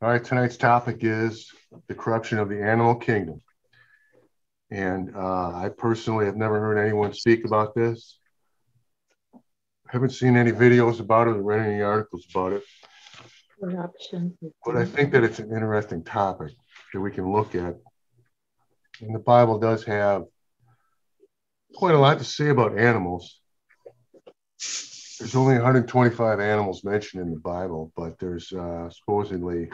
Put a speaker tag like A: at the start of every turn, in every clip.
A: All right, tonight's topic is the corruption of the animal kingdom. And uh, I personally have never heard anyone speak about this. I haven't seen any videos about it or read any articles about it.
B: Corruption.
A: But I think that it's an interesting topic that we can look at. And the Bible does have quite a lot to say about animals. There's only 125 animals mentioned in the Bible, but there's uh, supposedly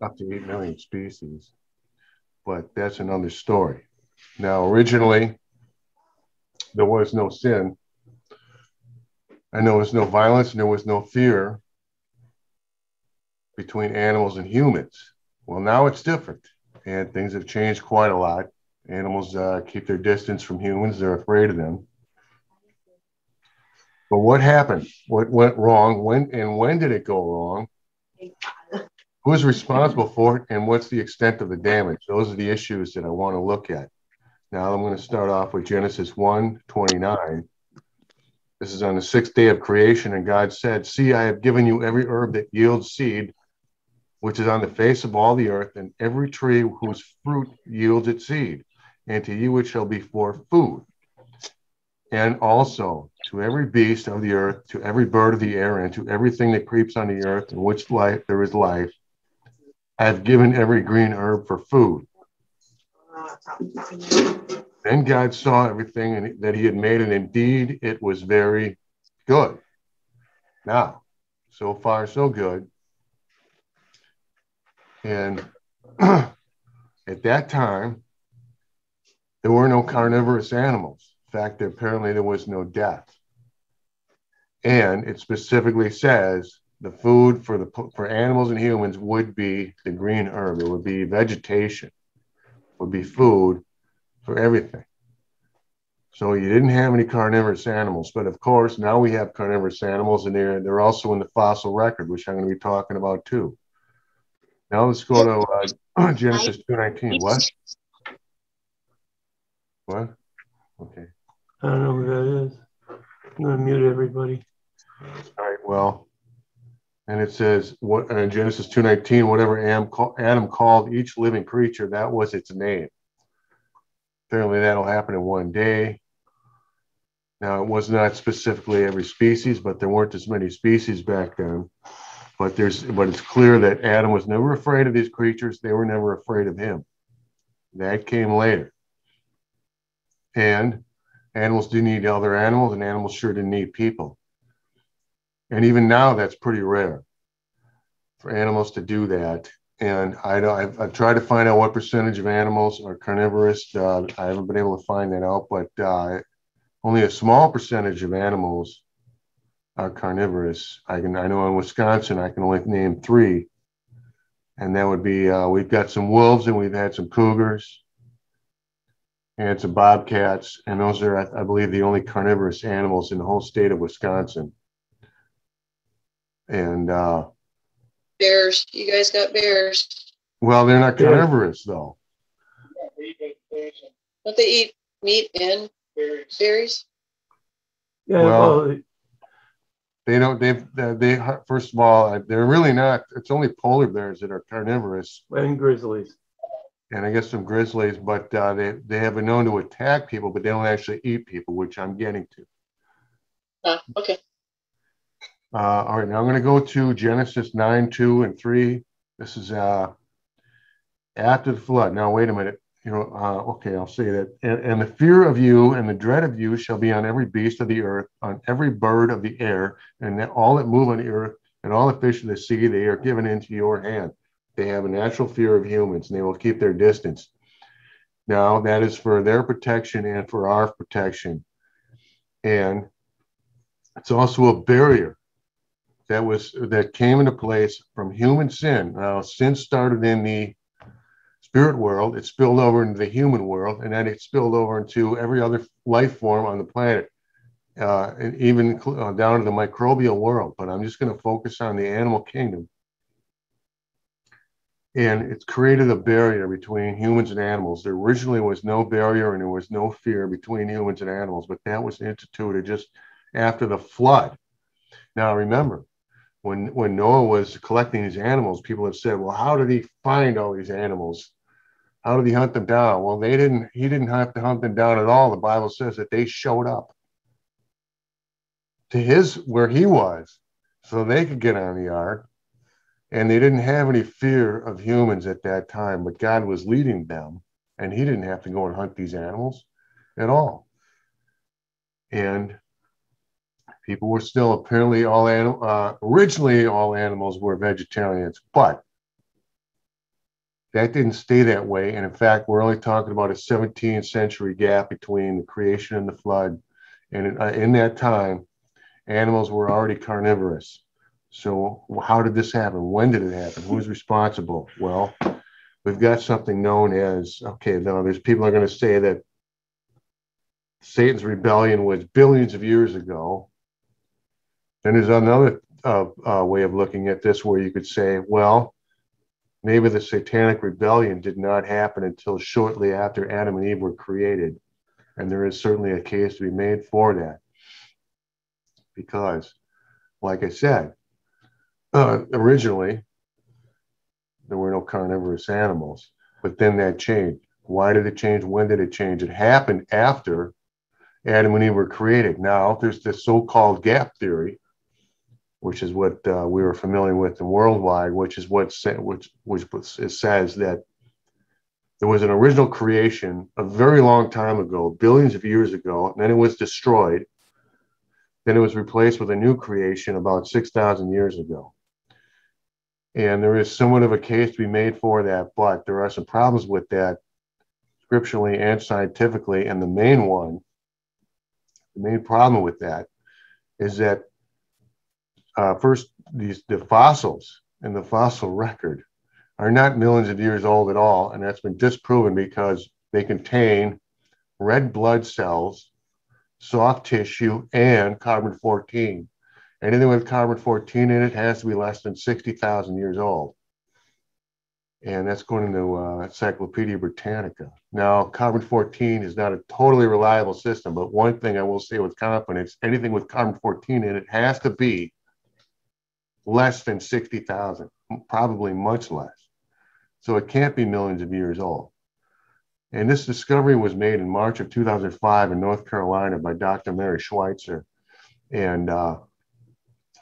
A: up to 8 million species. But that's another story. Now, originally, there was no sin, and there was no violence, and there was no fear between animals and humans. Well, now it's different, and things have changed quite a lot. Animals uh, keep their distance from humans, they're afraid of them. But what happened? What went wrong? When and when did it go wrong? Who's responsible for it? And what's the extent of the damage? Those are the issues that I want to look at. Now I'm going to start off with Genesis 1 29. This is on the sixth day of creation, and God said, See, I have given you every herb that yields seed, which is on the face of all the earth, and every tree whose fruit yields its seed, and to you it shall be for food and also to every beast of the earth, to every bird of the air, and to everything that creeps on the earth, in which life there is life, Have given every green herb for food. Then God saw everything that he had made, and indeed it was very good. Now, so far, so good. And at that time, there were no carnivorous animals In fact, apparently there was no death. And it specifically says the food for the for animals and humans would be the green herb. It would be vegetation, would be food for everything. So you didn't have any carnivorous animals, but of course now we have carnivorous animals, and they're they're also in the fossil record, which I'm going to be talking about too. Now let's go to uh, Genesis two nineteen. What? What? Okay.
C: I don't know who that is. I'm gonna mute everybody.
A: All right, well, and it says what in Genesis 2:19, whatever Adam called each living creature, that was its name. Apparently that'll happen in one day. Now it was not specifically every species, but there weren't as many species back then. But there's but it's clear that Adam was never afraid of these creatures, they were never afraid of him. That came later. And Animals do need other animals, and animals sure do need people. And even now, that's pretty rare for animals to do that. And I, I've, I've tried to find out what percentage of animals are carnivorous. Uh, I haven't been able to find that out, but uh, only a small percentage of animals are carnivorous. I can I know in Wisconsin I can only name three, and that would be uh, we've got some wolves and we've had some cougars, and some bobcats, and those are, I, I believe, the only carnivorous animals in the whole state of Wisconsin. And uh,
D: bears, you guys got bears.
A: Well, they're not carnivorous though.
D: Don't they eat meat and berries? berries?
C: Yeah, well, well,
A: they don't. They they first of all, they're really not. It's only polar bears that are carnivorous
C: and grizzlies
A: and I guess some grizzlies, but uh, they, they have been known to attack people, but they don't actually eat people, which I'm getting to.
D: Uh, okay.
A: Uh, all right, now I'm going to go to Genesis 9, 2, and 3. This is uh, after the flood. Now, wait a minute. You know, uh, okay, I'll say that. And, and the fear of you and the dread of you shall be on every beast of the earth, on every bird of the air, and all that move on the earth, and all the fish of the sea, they are given into your hand. They have a natural fear of humans and they will keep their distance. Now, that is for their protection and for our protection. And it's also a barrier that was that came into place from human sin. Now, sin started in the spirit world, it spilled over into the human world, and then it spilled over into every other life form on the planet, uh, and even uh, down to the microbial world. But I'm just going to focus on the animal kingdom and it's created a barrier between humans and animals. There originally was no barrier and there was no fear between humans and animals, but that was instituted just after the flood. Now, remember, when when Noah was collecting these animals, people have said, "Well, how did he find all these animals? How did he hunt them down?" Well, they didn't. He didn't have to hunt them down at all. The Bible says that they showed up to his where he was, so they could get on the ark, and they didn't have any fear of humans at that time. But God was leading them, and He didn't have to go and hunt these animals at all. And people were still apparently all uh, originally all animals were vegetarians, but that didn't stay that way. And in fact, we're only talking about a 17th century gap between the creation and the flood. And in, uh, in that time, animals were already carnivorous. So, how did this happen? When did it happen? Who's responsible? Well, we've got something known as okay, now there's people are going to say that Satan's rebellion was billions of years ago. Then there's another uh, uh, way of looking at this where you could say, well, maybe the satanic rebellion did not happen until shortly after Adam and Eve were created. And there is certainly a case to be made for that. Because, like I said, uh, originally there were no carnivorous animals, but then that changed. Why did it change? When did it change? It happened after Adam and Eve were created. Now, there's this so called gap theory, which is what uh, we were familiar with in worldwide, which is what which which it says that there was an original creation a very long time ago, billions of years ago, and then it was destroyed. Then it was replaced with a new creation about six thousand years ago. And there is somewhat of a case to be made for that, but there are some problems with that scripturally and scientifically. And the main one, the main problem with that is that uh, first, these the fossils in the fossil record are not millions of years old at all, and that's been disproven because they contain red blood cells, soft tissue, and carbon 14. Anything with carbon 14 in it has to be less than 60,000 years old. And that's according to uh, Encyclopedia Britannica. Now, carbon 14 is not a totally reliable system, but one thing I will say with confidence anything with carbon 14 in it has to be less than 60,000, probably much less. So it can't be millions of years old. And this discovery was made in March of 2005 in North Carolina by Dr. Mary Schweitzer. And uh,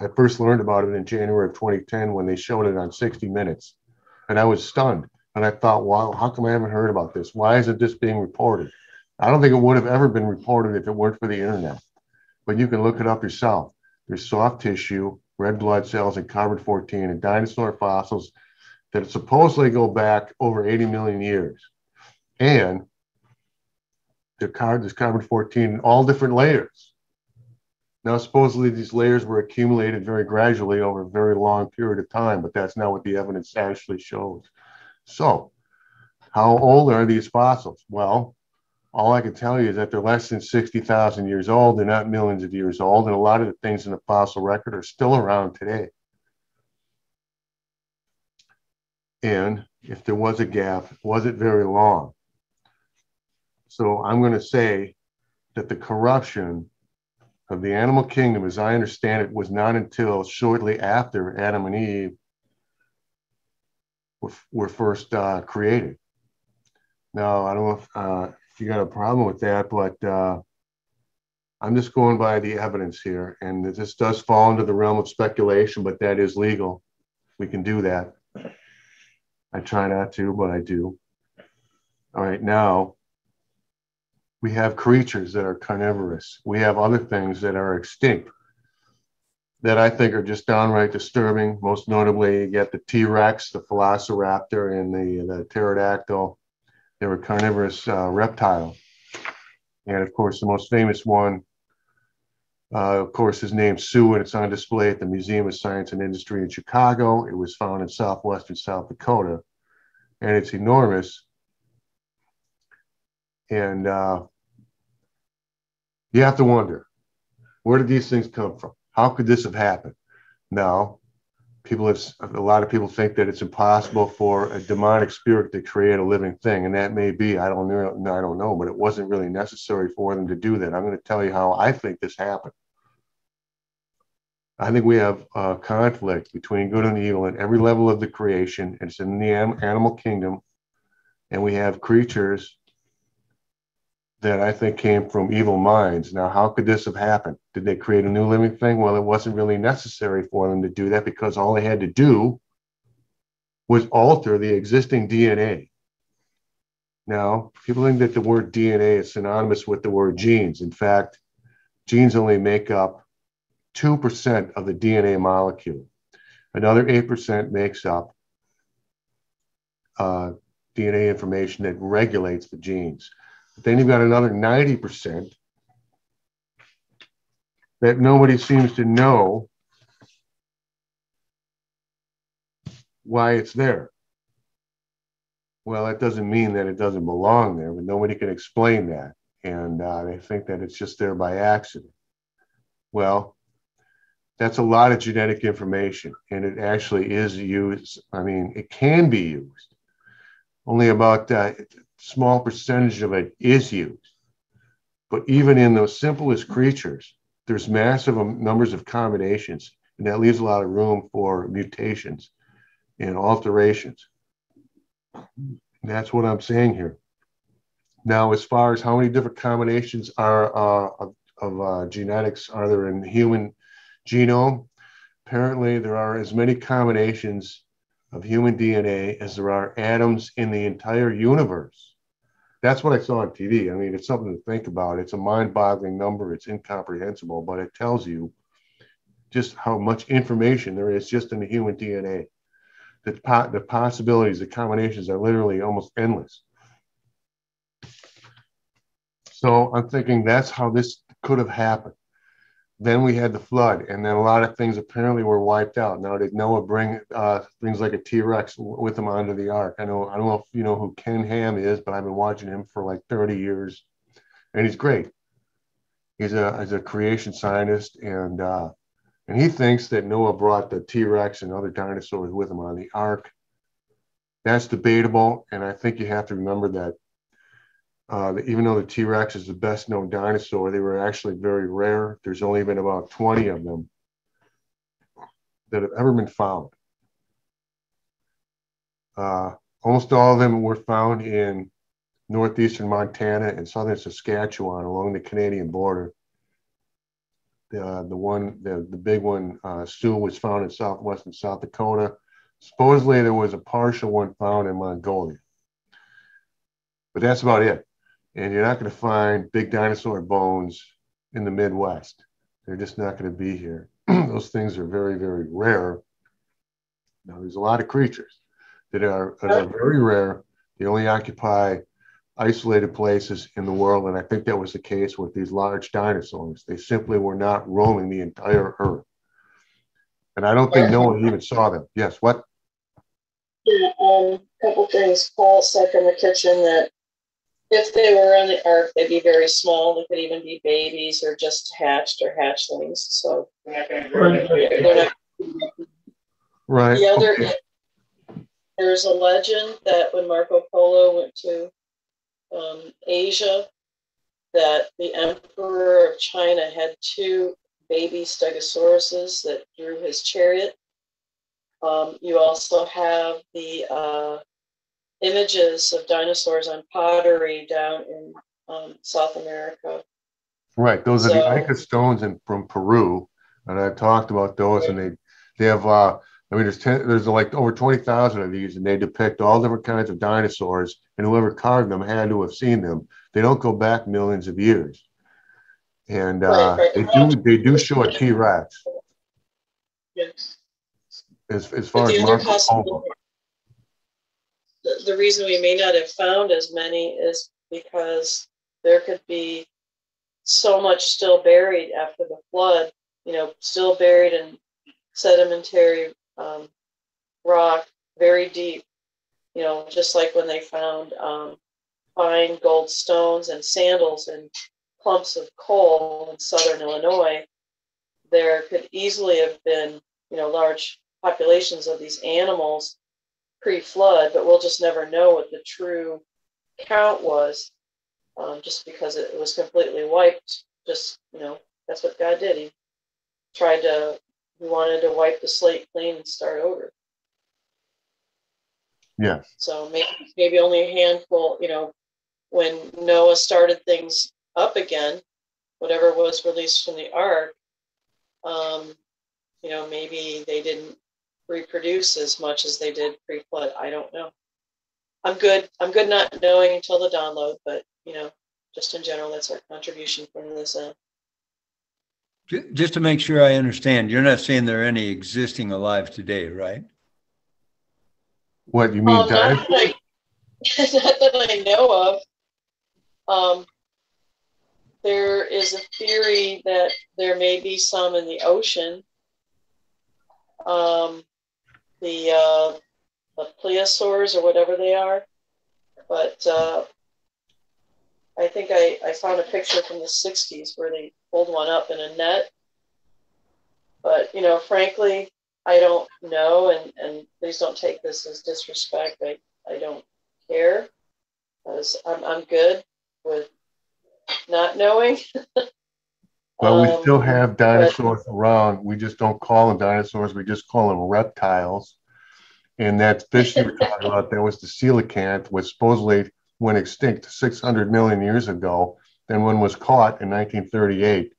A: I first learned about it in January of 2010 when they showed it on 60 Minutes. And I was stunned. And I thought, wow, how come I haven't heard about this? Why isn't this being reported? I don't think it would have ever been reported if it weren't for the internet. But you can look it up yourself. There's soft tissue, red blood cells, and carbon 14 in dinosaur fossils that supposedly go back over 80 million years. And the there's carbon 14 in all different layers. Now, supposedly these layers were accumulated very gradually over a very long period of time, but that's not what the evidence actually shows. So, how old are these fossils? Well, all I can tell you is that they're less than 60,000 years old. They're not millions of years old. And a lot of the things in the fossil record are still around today. And if there was a gap, was it very long? So I'm going to say that the corruption of the animal kingdom, as I understand it, was not until shortly after Adam and Eve were, were first uh, created. Now, I don't know if, uh, you got a problem with that, but uh, I'm just going by the evidence here. And this does fall into the realm of speculation, but that is legal. We can do that. I try not to, but I do. All right, now we have creatures that are carnivorous. We have other things that are extinct that I think are just downright disturbing. Most notably, you get the T Rex, the Velociraptor, and the, the pterodactyl. They were carnivorous uh, reptiles. And of course, the most famous one, uh, of course, is named Sue, and it's on display at the Museum of Science and Industry in Chicago. It was found in southwestern South Dakota, and it's enormous and uh, you have to wonder where did these things come from? How could this have happened? Now, people have a lot of people think that it's impossible for a demonic spirit to create a living thing, and that may be. I don't know. I don't know, but it wasn't really necessary for them to do that. I'm going to tell you how I think this happened. I think we have a conflict between good and evil at every level of the creation. It's in the animal kingdom. And we have creatures that I think came from evil minds. Now, how could this have happened? Did they create a new living thing? Well, it wasn't really necessary for them to do that because all they had to do was alter the existing DNA. Now, people think that the word DNA is synonymous with the word genes. In fact, genes only make up 2% of the DNA molecule. Another 8% makes up uh, DNA information that regulates the genes. Then you've got another 90% that nobody seems to know why it's there. Well, that doesn't mean that it doesn't belong there, but nobody can explain that. And uh, they think that it's just there by accident. Well, that's a lot of genetic information, and it actually is used. I mean, it can be used. Only about a small percentage of it is used. But even in those simplest creatures, there's massive numbers of combinations, and that leaves a lot of room for mutations and alterations. That's what I'm saying here. Now, as far as how many different combinations are uh, of, of uh, genetics are there in the human genome, apparently there are as many combinations of human DNA as there are atoms in the entire universe. That's what I saw on TV. I mean, it's something to think about. It's a mind boggling number, it's incomprehensible, but it tells you just how much information there is just in the human DNA. The, po- the possibilities, the combinations are literally almost endless. So I'm thinking that's how this could have happened. Then we had the flood, and then a lot of things apparently were wiped out. Now did Noah bring uh, things like a T Rex with him onto the ark? I know I don't know if you know who Ken Ham is, but I've been watching him for like 30 years, and he's great. He's a he's a creation scientist, and uh, and he thinks that Noah brought the T Rex and other dinosaurs with him on the ark. That's debatable, and I think you have to remember that uh, even though the T Rex is the best known dinosaur, they were actually very rare. There's only been about 20 of them that have ever been found. Uh, almost all of them were found in northeastern Montana and southern Saskatchewan along the Canadian border. The, uh, the one, the, the big one, uh, Stu, was found in southwestern South Dakota. Supposedly, there was a partial one found in Mongolia. But that's about it and you're not going to find big dinosaur bones in the Midwest. They're just not going to be here. Those things are very, very rare. Now, there's a lot of creatures that are, that are very rare. They only occupy isolated places in the world, and I think that was the case with these large dinosaurs. They simply were not roaming the entire Earth. And I don't think no one even saw them. Yes, what?
D: Yeah, um, couple things. Paul said from the kitchen that if they were on the ark, they'd be very small. They could even be babies or just hatched or hatchlings. So they're not.
A: Right.
D: The other,
A: okay.
D: there's a legend that when Marco Polo went to um, Asia, that the emperor of China had two baby stegosauruses that drew his chariot. Um, you also have the uh, images of dinosaurs on pottery down in um, South America.
A: Right. Those are the
D: So-
A: Ica stones in, from Peru, and I talked about those, and they they have. Uh, I mean, there's ten, there's like over twenty thousand of these, and they depict all different kinds of dinosaurs, and whoever carved them had to have seen them. They don't go back millions of years, and uh,
D: Right, right.
A: they do they do show a T Rex
D: Yes.
A: as as far as Marco Polo.
D: The reason we may not have found as many is because there could be so much still buried after the flood, you know, still buried in sedimentary um, rock, very deep, you know, just like when they found um, fine gold stones and sandals and clumps of coal in southern Illinois, there could easily have been, you know, large populations of these animals pre-flood, but we'll just never know what the true count was, um, just because it was completely wiped. Just you know, that's what God did. He tried to he wanted to wipe the slate clean and start over.
A: Yes.
D: So maybe maybe only a handful, you know, when Noah started things up again, whatever was released from the ark, um, you know, maybe they didn't reproduce as much as they did pre-flood. I don't know. I'm good. I'm good not knowing until the download, but you know, just in general, that's our contribution from this end.
E: Just to make sure I understand, you're not saying there are any existing alive today, right?
A: What you mean,
D: Um, not,
A: Diane?
D: that I, not that I know of. Um, there is a theory that there may be some in the ocean. Um, the uh, the plesiosaurs or whatever they are, but uh, I think I, I found a picture from the '60s where they pulled one up in a net. But you know, frankly, I don't know, and, and please don't take this as disrespect. I, I don't care because I'm, I'm good with not knowing.
A: Well, we
D: Um,
A: still have dinosaurs around. We just don't call them dinosaurs. We just call them reptiles. And that fish you were talking about, that was the coelacanth, which supposedly went extinct 600 million years ago. Then one was caught in 1938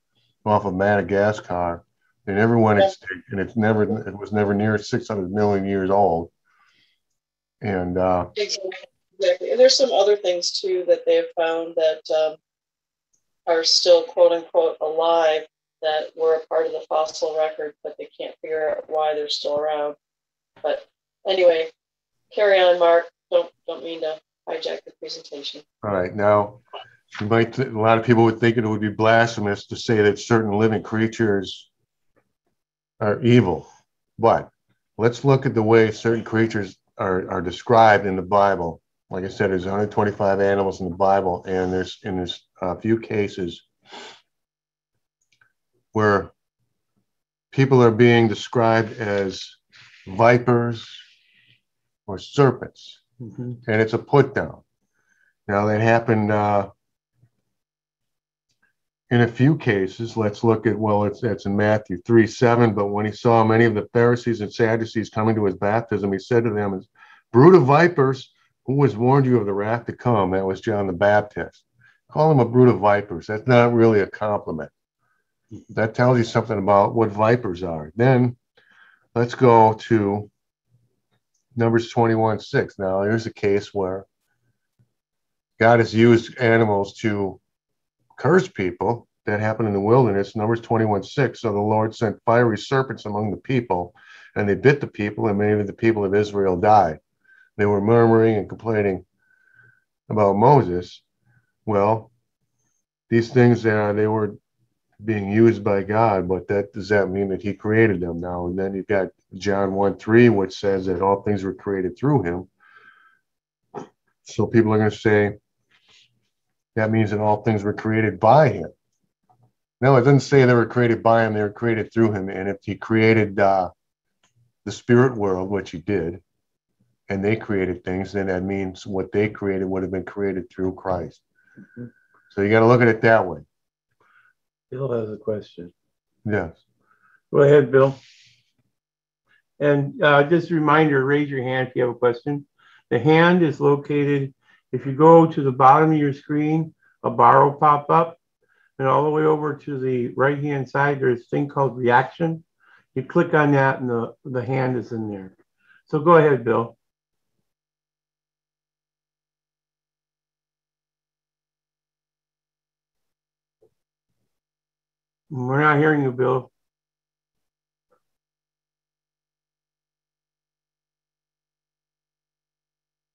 A: off of Madagascar. They never went
D: Yeah.
A: extinct, and it's never it was never near 600 million years old. And uh,
D: Exactly. Exactly. And there's some other things too that they have found that um, are still quote unquote alive that were a part of the fossil record, but they can't figure out why they're still around. But anyway, carry on, Mark. Don't don't mean to hijack the presentation.
A: All right, now you might th- a lot of people would think it would be blasphemous to say that certain living creatures are evil, but let's look at the way certain creatures are, are described in the Bible. Like I said, there's 125 animals in the Bible, and there's in there's a few cases where people are being described as vipers or serpents
C: Mhm.
A: and it's a put down. Now that happened uh, in a few cases. Let's look at well, it's that's in Matthew three seven. But when he saw many of the Pharisees and Sadducees coming to his baptism, he said to them, "Brood of vipers, who has warned you of the wrath to come?" That was John the Baptist. Call him a brood of vipers. That's not really a compliment. That tells you something about what vipers are. Then let's go to Numbers 21 6. Now, here's a case where God has used animals to curse people. That happened in the wilderness. Numbers 21 6. So the Lord sent fiery serpents among the people, and they bit the people, and many of the people of Israel died. They were murmuring and complaining about Moses. Well, these things, uh, they were being used by God, but that does that mean that He created them now? And then you've got John 1 3, which says that all things were created through Him. So people are going to say that means that all things were created by Him. No, it doesn't say they were created by Him, they were created through Him. And if He created uh, the spirit world, which He did, and they created things, then that means what they created would have been created through Christ.
C: Mhm.
A: So you got to look at it that way.
C: Bill has a question.
A: Yes.
C: Go ahead, Bill. And uh, just a reminder, raise your hand if you have a question. The hand is located, if you go to the bottom of your screen, a bar will pop up. And all the way over to the right-hand side, there's a thing called reaction. You click on that and the, the hand is in there. So go ahead, Bill. We're not hearing you, Bill.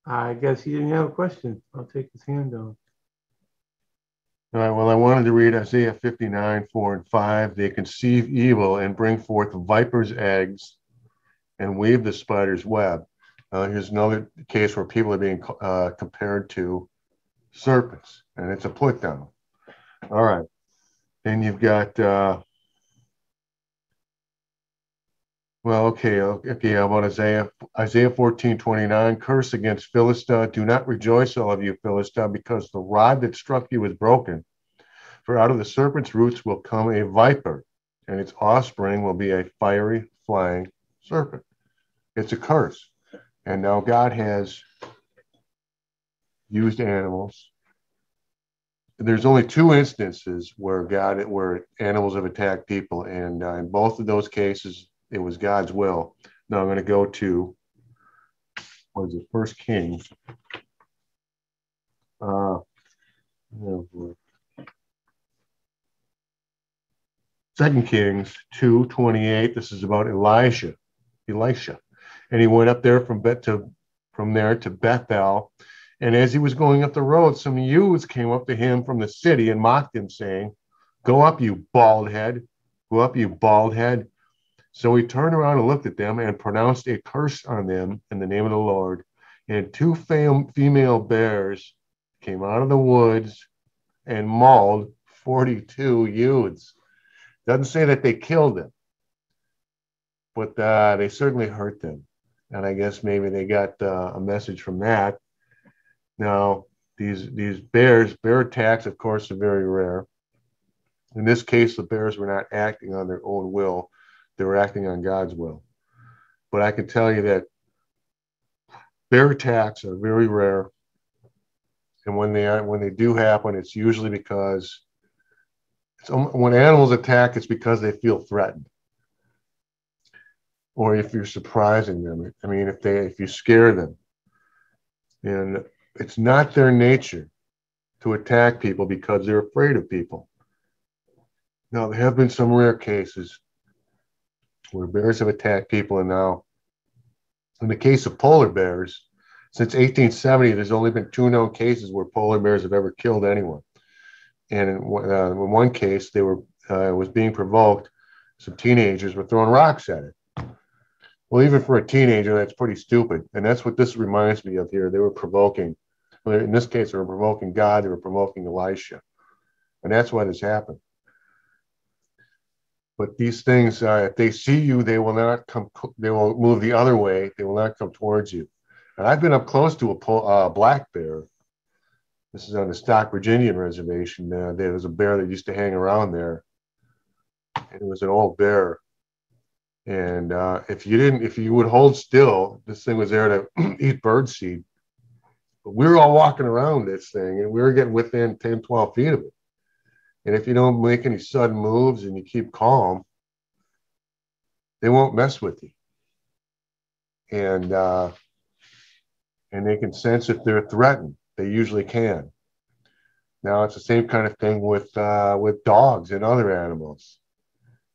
C: I guess he didn't have a question. I'll take his hand down.
A: All right, well, I wanted to read Isaiah 59, 4 and 5. They conceive evil and bring forth viper's eggs and weave the spider's web. Uh, here's another case where people are being uh, compared to serpents, and it's a put down. All right. Then you've got, uh, well, okay, okay, how about Isaiah, Isaiah 14, 29, curse against Philistia. Do not rejoice, all of you Philistia, because the rod that struck you is broken. For out of the serpent's roots will come a viper, and its offspring will be a fiery flying serpent. It's a curse. And now God has used animals. There's only two instances where God, where animals have attacked people, and uh, in both of those cases, it was God's will. Now I'm going to go to what is it? First Kings. Uh, oh. Second Kings 2 28. This is about Elijah. Elisha. And he went up there from Bet to from there to Bethel. And as he was going up the road, some youths came up to him from the city and mocked him, saying, Go up, you bald head. Go up, you bald head. So he turned around and looked at them and pronounced a curse on them in the name of the Lord. And two fam- female bears came out of the woods and mauled 42 youths. Doesn't say that they killed them, but uh, they certainly hurt them. And I guess maybe they got uh, a message from that. Now, these these bears, bear attacks, of course, are very rare. In this case, the bears were not acting on their own will; they were acting on God's will. But I can tell you that bear attacks are very rare, and when they when they do happen, it's usually because it's, when animals attack, it's because they feel threatened, or if you're surprising them. I mean, if they if you scare them, and it's not their nature to attack people because they're afraid of people. Now, there have been some rare cases where bears have attacked people, and now, in the case of polar bears, since 1870, there's only been two known cases where polar bears have ever killed anyone. And in, uh, in one case, they were uh, was being provoked. Some teenagers were throwing rocks at it. Well, even for a teenager, that's pretty stupid. And that's what this reminds me of here. They were provoking. In this case, they were provoking God. They were provoking Elisha, and that's why this happened. But these things, uh, if they see you, they will not come. They will move the other way. They will not come towards you. And I've been up close to a uh, black bear. This is on the Stock Virginian reservation. Uh, there was a bear that used to hang around there. And it was an old bear. And uh, if you didn't, if you would hold still, this thing was there to eat bird seed. But we were all walking around this thing and we were getting within 10, 12 feet of it. And if you don't make any sudden moves and you keep calm, they won't mess with you. And uh, and they can sense if they're threatened. They usually can. Now it's the same kind of thing with uh, with dogs and other animals,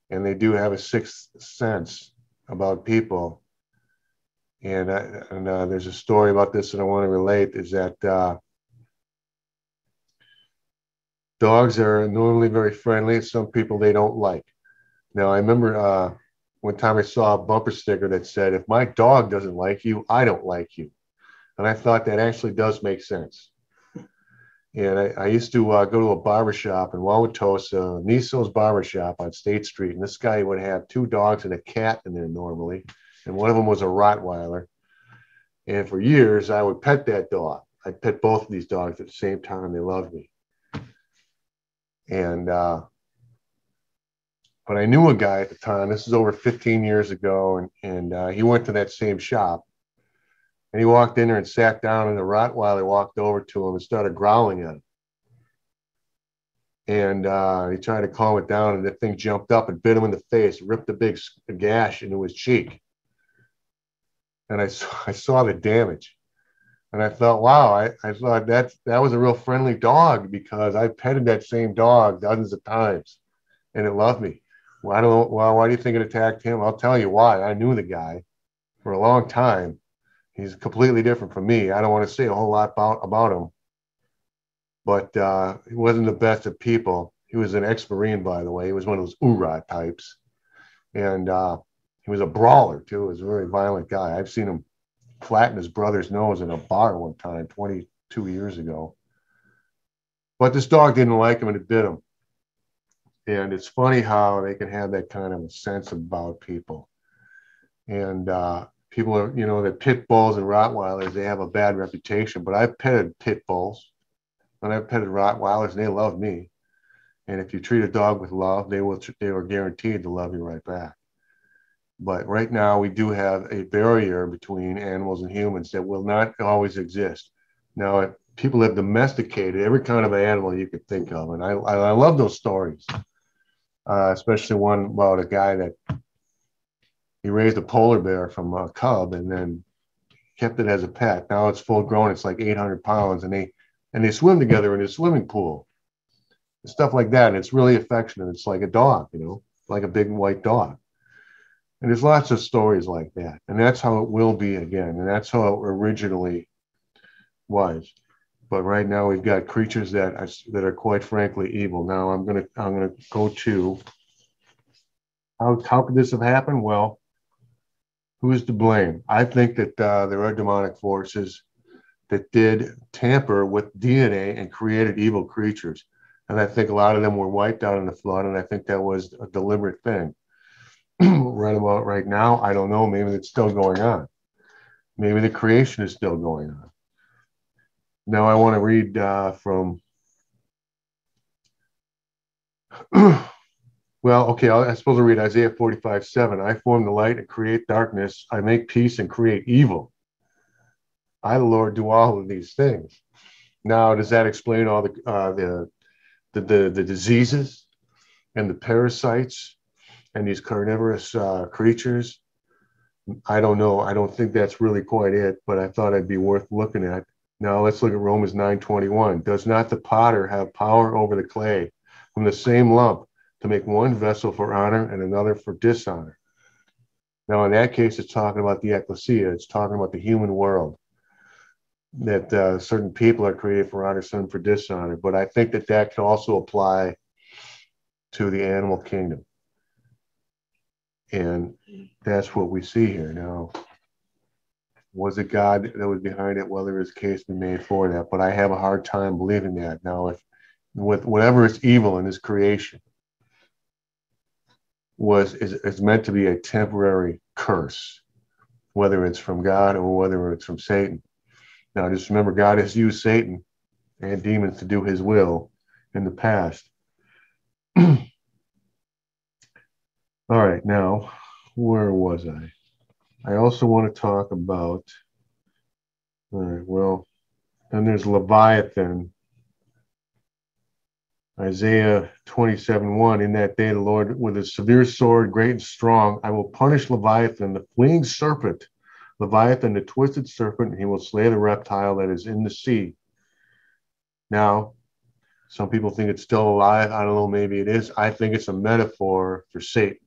A: and they do have a sixth sense about people. And, uh, and uh, there's a story about this that I want to relate. Is that uh, dogs are normally very friendly. Some people they don't like. Now I remember uh, one time I saw a bumper sticker that said, "If my dog doesn't like you, I don't like you." And I thought that actually does make sense. And I, I used to uh, go to a barber shop in Wauwatosa, Niso's barber shop on State Street. And this guy would have two dogs and a cat in there normally. And one of them was a Rottweiler. And for years, I would pet that dog. I'd pet both of these dogs at the same time. They loved me. And, uh, but I knew a guy at the time. This is over 15 years ago. And, and uh, he went to that same shop. And he walked in there and sat down, and the Rottweiler walked over to him and started growling at him. And uh, he tried to calm it down, and the thing jumped up and bit him in the face, ripped a big gash into his cheek. And I saw, I saw the damage. And I thought, wow, I, I thought that that was a real friendly dog because I petted that same dog dozens of times and it loved me. I don't. Well, why do you think it attacked him? I'll tell you why. I knew the guy for a long time he's completely different from me. I don't want to say a whole lot about, about him, but uh, he wasn't the best of people. He was an ex-Marine, by the way. He was one of those Oorah types. And uh, he was a brawler, too. He was a very violent guy. I've seen him flatten his brother's nose in a bar one time 22 years ago. But this dog didn't like him and it bit him. And it's funny how they can have that kind of a sense about people. And uh, people are, you know, that pit bulls and Rottweilers, they have a bad reputation, but I've petted pit bulls and I've petted Rottweilers and they love me. And if you treat a dog with love, they will they are guaranteed to love you right back. But right now, we do have a barrier between animals and humans that will not always exist. Now, people have domesticated every kind of animal you could think of, and I, I love those stories, uh, especially one about a guy that he raised a polar bear from a cub and then kept it as a pet. Now it's full grown; it's like 800 pounds, and they and they swim together in a swimming pool, stuff like that. And it's really affectionate. It's like a dog, you know, like a big white dog. And there's lots of stories like that. And that's how it will be again. And that's how it originally was. But right now we've got creatures that are, that are quite frankly evil. Now I'm gonna I'm gonna go to how how could this have happened? Well, who is to blame? I think that uh, there are demonic forces that did tamper with DNA and created evil creatures. And I think a lot of them were wiped out in the flood, and I think that was a deliberate thing. right about right now, I don't know. Maybe it's still going on. Maybe the creation is still going on. Now I want to read uh, from. well, okay, I, suppose I'll read Isaiah 45 7. I form the light and create darkness. I make peace and create evil. I, the Lord, do all of these things. Now, does that explain all the uh, the, the, the the diseases and the parasites and these carnivorous uh, creatures? I don't know. I don't think that's really quite it, but I thought it'd be worth looking at. Now let's look at Romans 9:21. Does not the potter have power over the clay from the same lump to make one vessel for honor and another for dishonor? Now, in that case, it's talking about the ecclesia. It's talking about the human world that uh, certain people are created for honor, some for dishonor. But I think that that can also apply to the animal kingdom. And that's what we see here. Now, was it God that was behind it? Well, there is case to be made for that, but I have a hard time believing that. Now, if with whatever is evil in his creation was is, is meant to be a temporary curse, whether it's from God or whether it's from Satan now, just remember, God has used Satan and demons to do his will in the past. All right, now, where was I? I also want to talk about, all right, well, then there's Leviathan. Isaiah 27 1 In that day, the Lord, with a severe sword, great and strong, I will punish Leviathan, the fleeing serpent Leviathan, the twisted serpent, and he will slay the reptile that is in the sea. Now, some people think it's still alive. I don't know, maybe it is. I think it's a metaphor for Satan.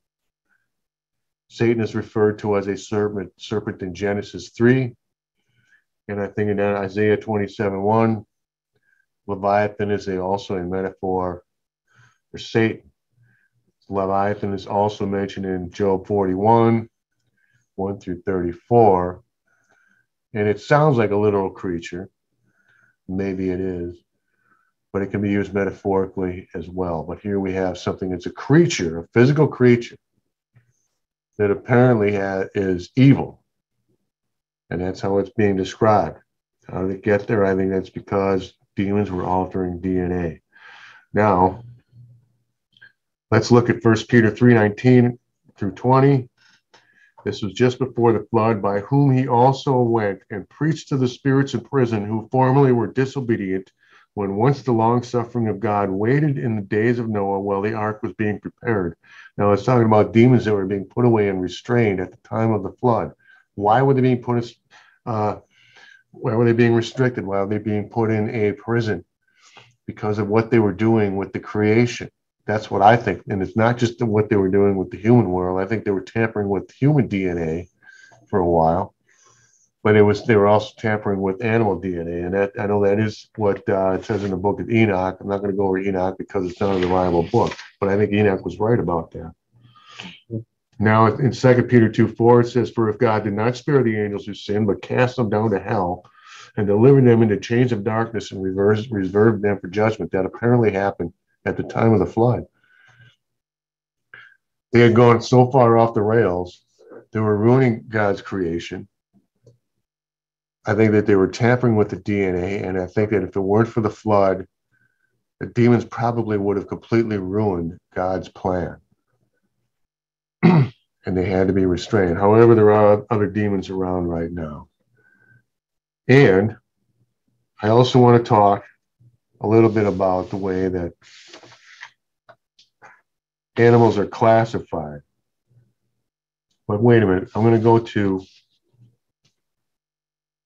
A: Satan is referred to as a serpent, serpent in Genesis 3. And I think in Isaiah 27 1, Leviathan is a, also a metaphor for Satan. Leviathan is also mentioned in Job 41 1 through 34. And it sounds like a literal creature. Maybe it is, but it can be used metaphorically as well. But here we have something that's a creature, a physical creature that apparently is evil. And that's how it's being described. How did it get there? I think that's because demons were altering DNA. Now, let's look at 1 Peter 3:19 through 20. This was just before the flood, by whom he also went and preached to the spirits in prison who formerly were disobedient, when once the long suffering of God waited in the days of Noah while the ark was being prepared. Now it's talking about demons that were being put away and restrained at the time of the flood. Why were they being put? Uh, why were they being restricted? Why were they being put in a prison? Because of what they were doing with the creation. That's what I think. And it's not just what they were doing with the human world. I think they were tampering with human DNA for a while, but it was they were also tampering with animal DNA. And that I know that is what uh, it says in the book of Enoch. I'm not going to go over Enoch because it's not a reliable book, but I think Enoch was right about that. Now in 2 Peter 2 4, it says, For if God did not spare the angels who sinned, but cast them down to hell and delivered them into chains of darkness and reversed, reserved them for judgment, that apparently happened at the time of the flood. They had gone so far off the rails, they were ruining God's creation. I think that they were tampering with the DNA, and I think that if it weren't for the flood, the demons probably would have completely ruined God's plan. and they had to be restrained. However, there are other demons around right now. And I also want to talk a little bit about the way that animals are classified. But wait a minute, I'm going to go to,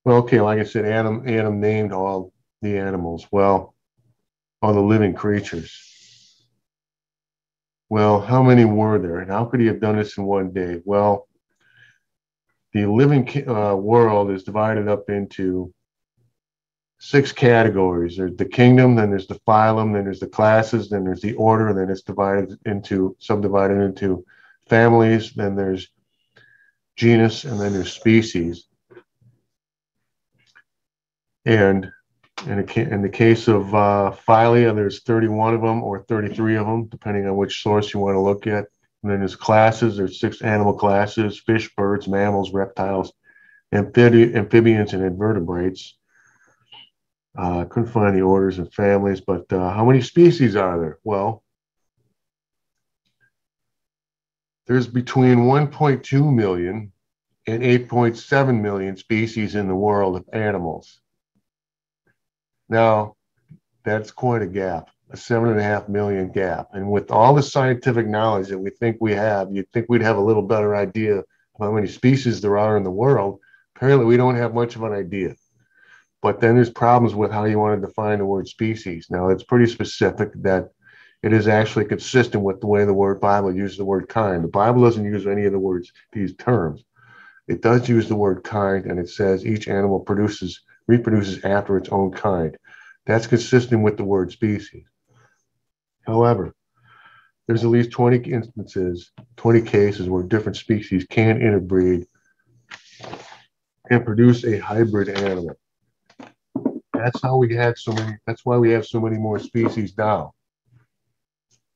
A: okay, like I said, Adam, Adam named all the animals. Well, all the living creatures. Well, how many were there? And how could he have done this in one day? Well, the living uh, world is divided up into six categories. There's the kingdom, then there's the phylum, then there's the classes, then there's the order, and then it's divided into subdivided into families, then there's genus, and then there's species. And in, a, in the case of uh, there's 31 of them or 33 of them, depending on which source you want to look at. And then there's classes, there's six animal classes, fish, birds, mammals, reptiles, amphibi amphibians, and invertebrates. Uh, couldn't find the orders and families, but uh, how many species are there? Well, there's between 1.2 million and 8.7 million species in the world of animals. Now, that's quite a gap, a seven and a half million gap. And with all the scientific knowledge that we think we have, you'd think we'd have a little better idea of how many species there are in the world. Apparently, we don't have much of an idea. But then there's problems with how you want to define the word species. Now, it's pretty specific that it is actually consistent with the way the word Bible uses the word kind. The Bible doesn't use any of the words, these terms. It does use the word kind, and it says each animal produces reproduces after its own kind. That's consistent with the word species. However, there's at least 20 instances, 20 cases where different species can interbreed and produce a hybrid animal. That's how we had so many, that's why we have so many more species now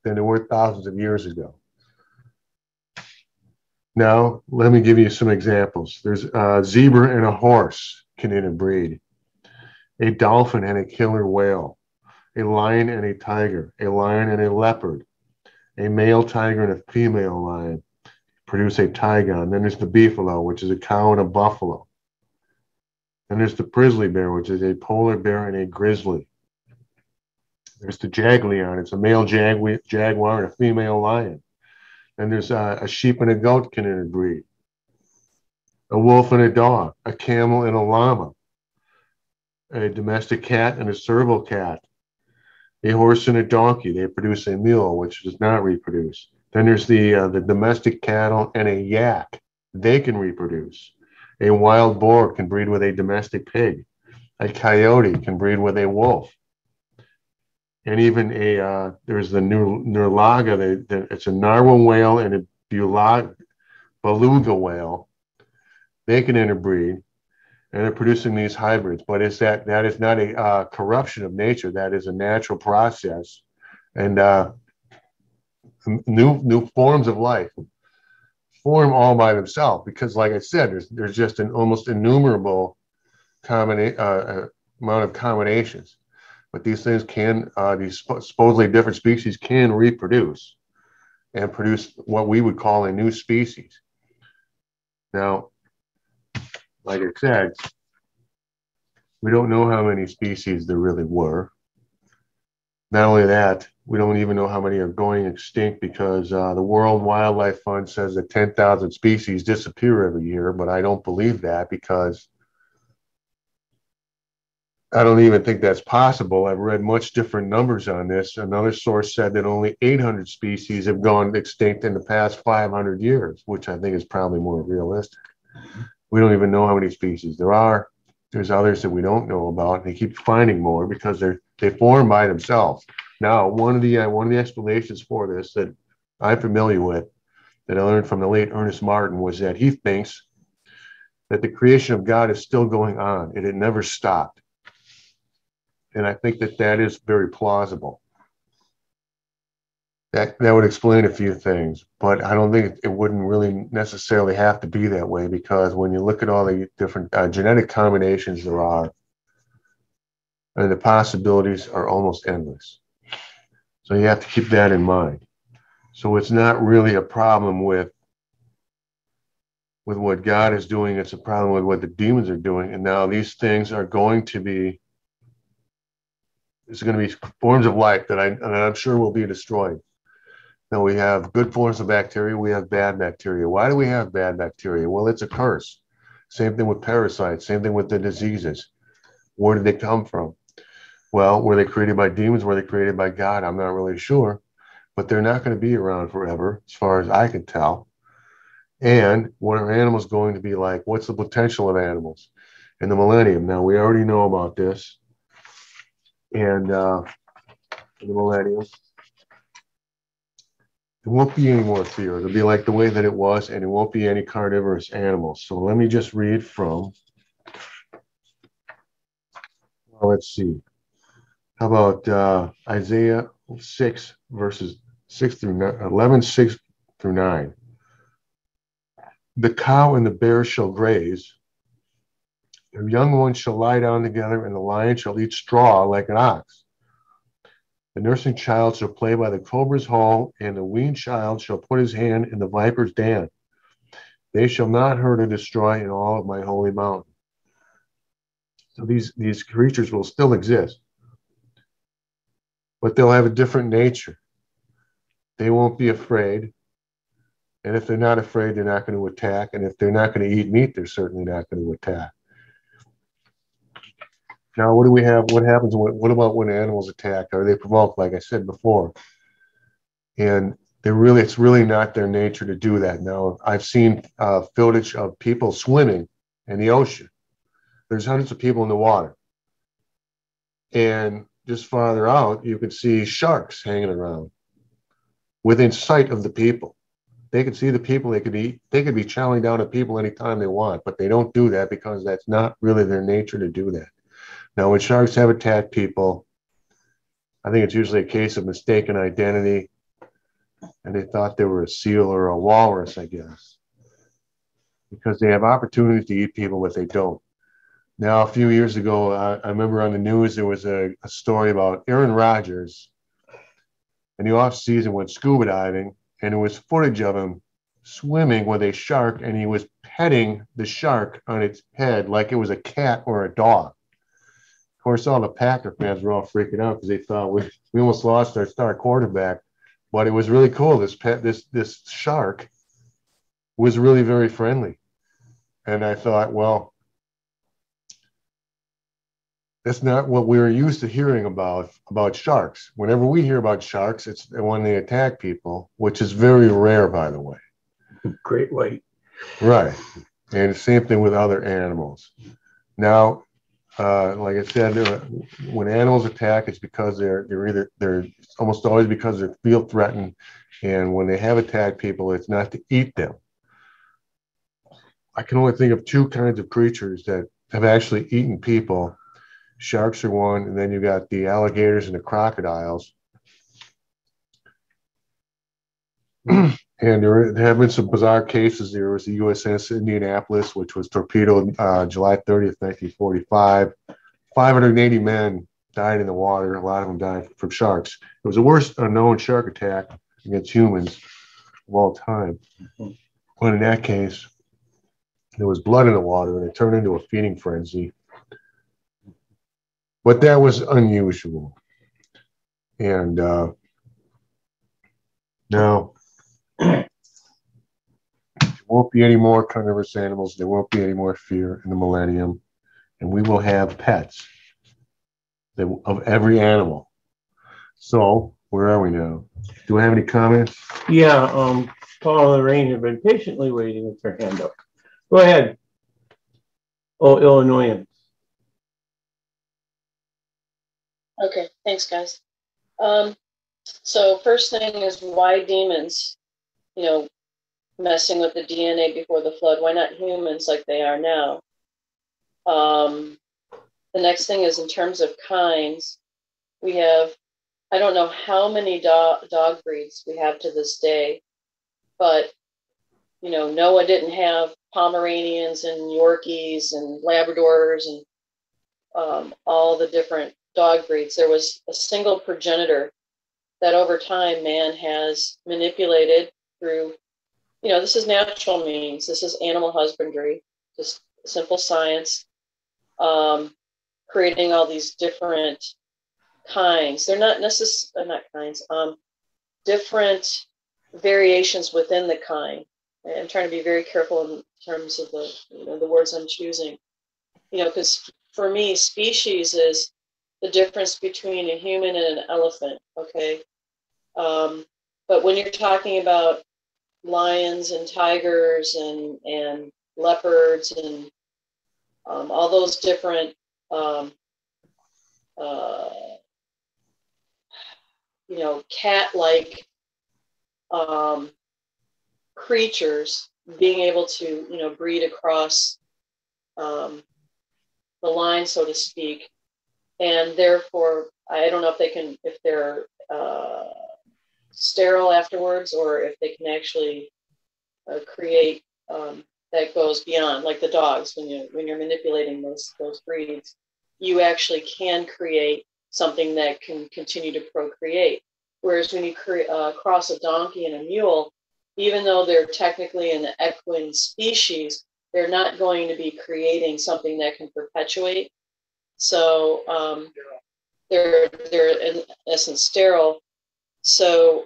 A: than there were thousands of years ago. Now, let me give you some examples. There's a zebra and a horse can interbreed, a dolphin and a killer whale, a lion and a tiger, a lion and a leopard, a male tiger and a female lion produce a tigon. Then there's the beefalo, which is a cow and a buffalo. Then there's the grizzly bear, which is a polar bear and a grizzly. There's the jaguar, it's a male jaguar, jaguar and a female lion. Then there's a, a sheep and a goat can interbreed a wolf and a dog, a camel and a llama, a domestic cat and a serval cat, a horse and a donkey. They produce a mule, which does not reproduce. Then there's the uh, the domestic cattle and a yak. They can reproduce. A wild boar can breed with a domestic pig. A coyote can breed with a wolf. And even a uh, there's the narluga. They, they, it's a narwhal whale and a beluga whale they can interbreed and they're producing these hybrids. But is that that is not a uh, corruption of nature? That is a natural process, and uh, new new forms of life form all by themselves. Because, like I said, there's there's just an almost innumerable combina- uh, uh amount of combinations. But these things can uh, these supposedly different species can reproduce and produce what we would call a new species. Now, like I said, we don't know how many species there really were. Not only that, we don't even know how many are going extinct because uh, the World Wildlife Fund says that 10,000 species disappear every year, but I don't believe that because I don't even think that's possible. I've read much different numbers on this. Another source said that only 800 species have gone extinct in the past 500 years, which I think is probably more realistic. We don't even know how many species there are. There's others that we don't know about. They keep finding more because they're they form by themselves. Now, one of the uh, one of the explanations for this that I'm familiar with, that I learned from the late Ernest Martin, was that he thinks that the creation of God is still going on. It had never stopped, and I think that that is very plausible that that would explain a few things, but I don't think it wouldn't really necessarily have to be that way because when you look at all the different uh, genetic combinations there are, and the possibilities are almost endless. So you have to keep that in mind. So it's not really a problem with with what God is doing. It's a problem with what the demons are doing. And now these things are going to be it's going to be forms of life that I and I'm sure will be destroyed. Now we have good forms of bacteria, we have bad bacteria. Why do we have bad bacteria? Well, it's a curse. Same thing with parasites, same thing with the diseases. Where did they come from? Well, were they created by demons? Were they created by God? I'm not really sure, but they're not going to be around forever, as far as I can tell. And what are animals going to be like? What's the potential of animals in the millennium? Now, we already know about this. And uh, the millennium, there won't be any more fear. It'll be like the way that it was, and it won't be any carnivorous animals. So let me just read from, well, let's see. How about uh, Isaiah 6, verses 6 through 9, 11, 6 through 9? The cow and the bear shall graze, their young ones shall lie down together, and the lion shall eat straw like an ox. The nursing child shall play by the cobra's hole, and the weaned child shall put his hand in the viper's den. They shall not hurt or destroy in all of my holy mountain. So these, these creatures will still exist, but they'll have a different nature. They won't be afraid. And if they're not afraid, they're not going to attack. And if they're not going to eat meat, they're certainly not going to attack. Now, what do we have? What happens? What, what about when animals attack? Are they provoked? Like I said before, and they're really, it's really not their nature to do that. Now, I've seen uh, footage of people swimming in the ocean. There's hundreds of people in the water, and just farther out, you can see sharks hanging around within sight of the people. They can see the people. They could be they could be chowing down at people anytime they want, but they don't do that because that's not really their nature to do that. Now, when sharks have attacked people, I think it's usually a case of mistaken identity, and they thought they were a seal or a walrus, I guess, because they have opportunities to eat people, but they don't. Now, a few years ago, I, I remember on the news there was a, a story about Aaron Rodgers. In the off season, went scuba diving, and there was footage of him swimming with a shark, and he was petting the shark on its head like it was a cat or a dog. Of course, all the Packer fans were all freaking out because they thought we, we almost lost our star quarterback. But it was really cool. This pet, this this shark was really very friendly, and I thought, well, that's not what we were used to hearing about about sharks. Whenever we hear about sharks, it's when they attack people, which is very rare, by the way.
C: Great white.
A: Right, and same thing with other animals. Now, uh, like I said, when animals attack, it's because they're they're either they're almost always because they feel threatened, and when they have attacked people, it's not to eat them. I can only think of two kinds of creatures that have actually eaten people. Sharks are one, and then you got the alligators and the crocodiles. and there have been some bizarre cases. There was the USS Indianapolis, which was torpedoed uh, July 30th, 1945. 580 men died in the water. A lot of them died from sharks. It was the worst known shark attack against humans of all time. But in that case, there was blood in the water and it turned into a feeding frenzy. But that was unusual. And uh, now, there won't be any more carnivorous animals. There won't be any more fear in the millennium. And we will have pets that, of every animal. So, where are we now? Do we have any comments?
C: Yeah, um, Paul and Lorraine have been patiently waiting with their hand up. Go ahead. Oh, Illinoisans.
D: Okay, thanks, guys. Um, so first thing is why demons? You know, messing with the DNA before the flood. Why not humans like they are now? Um, the next thing is in terms of kinds, we have I don't know how many dog dog breeds we have to this day, but you know Noah didn't have Pomeranians and Yorkies and Labradors and um, all the different dog breeds. There was a single progenitor that over time man has manipulated through, you know, this is natural means, this is animal husbandry, just simple science, um, creating all these different kinds. They're not necessarily not kinds, um, different variations within the kind. I'm trying to be very careful in terms of the you know the words I'm choosing. You know, because for me, species is the difference between a human and an elephant. Okay, um, but when you're talking about lions and tigers and and leopards and um, all those different um, uh, you know cat-like um, creatures being able to you know breed across um, the line so to speak. And therefore i don't know if they can if they're uh, sterile afterwards or if they can actually uh, create um, that goes beyond like the dogs when you when you're manipulating those those breeds you actually can create something that can continue to procreate. Whereas when you cre- uh, cross a donkey and a mule even though they're technically an equine species they're not going to be creating something that can perpetuate. So um, they're they're in essence sterile so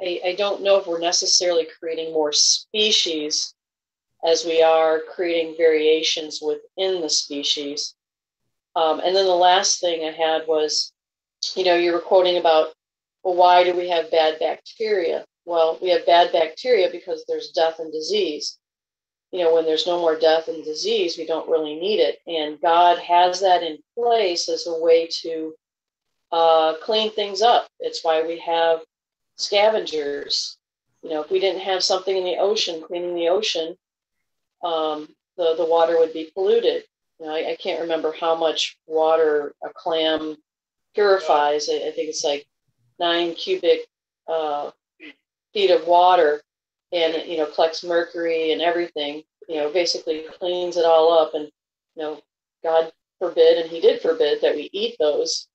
D: I, I don't know if we're necessarily creating more species as we are creating variations within the species. Um, and then the last thing I had was, you know, you were quoting about, well, why do we have bad bacteria? Well, we have bad bacteria because there's death and disease. You know, when there's no more death and disease, we don't really need it. And God has that in place as a way to uh, clean things up. It's why we have scavengers. You know, if we didn't have something in the ocean cleaning the ocean, um, the the water would be polluted. You know, I, I, can't remember how much water a clam purifies. I, I think it's like nine cubic uh, feet of water, and you know collects mercury and everything. You know, basically cleans it all up. And you know, God forbid, and He did forbid that we eat those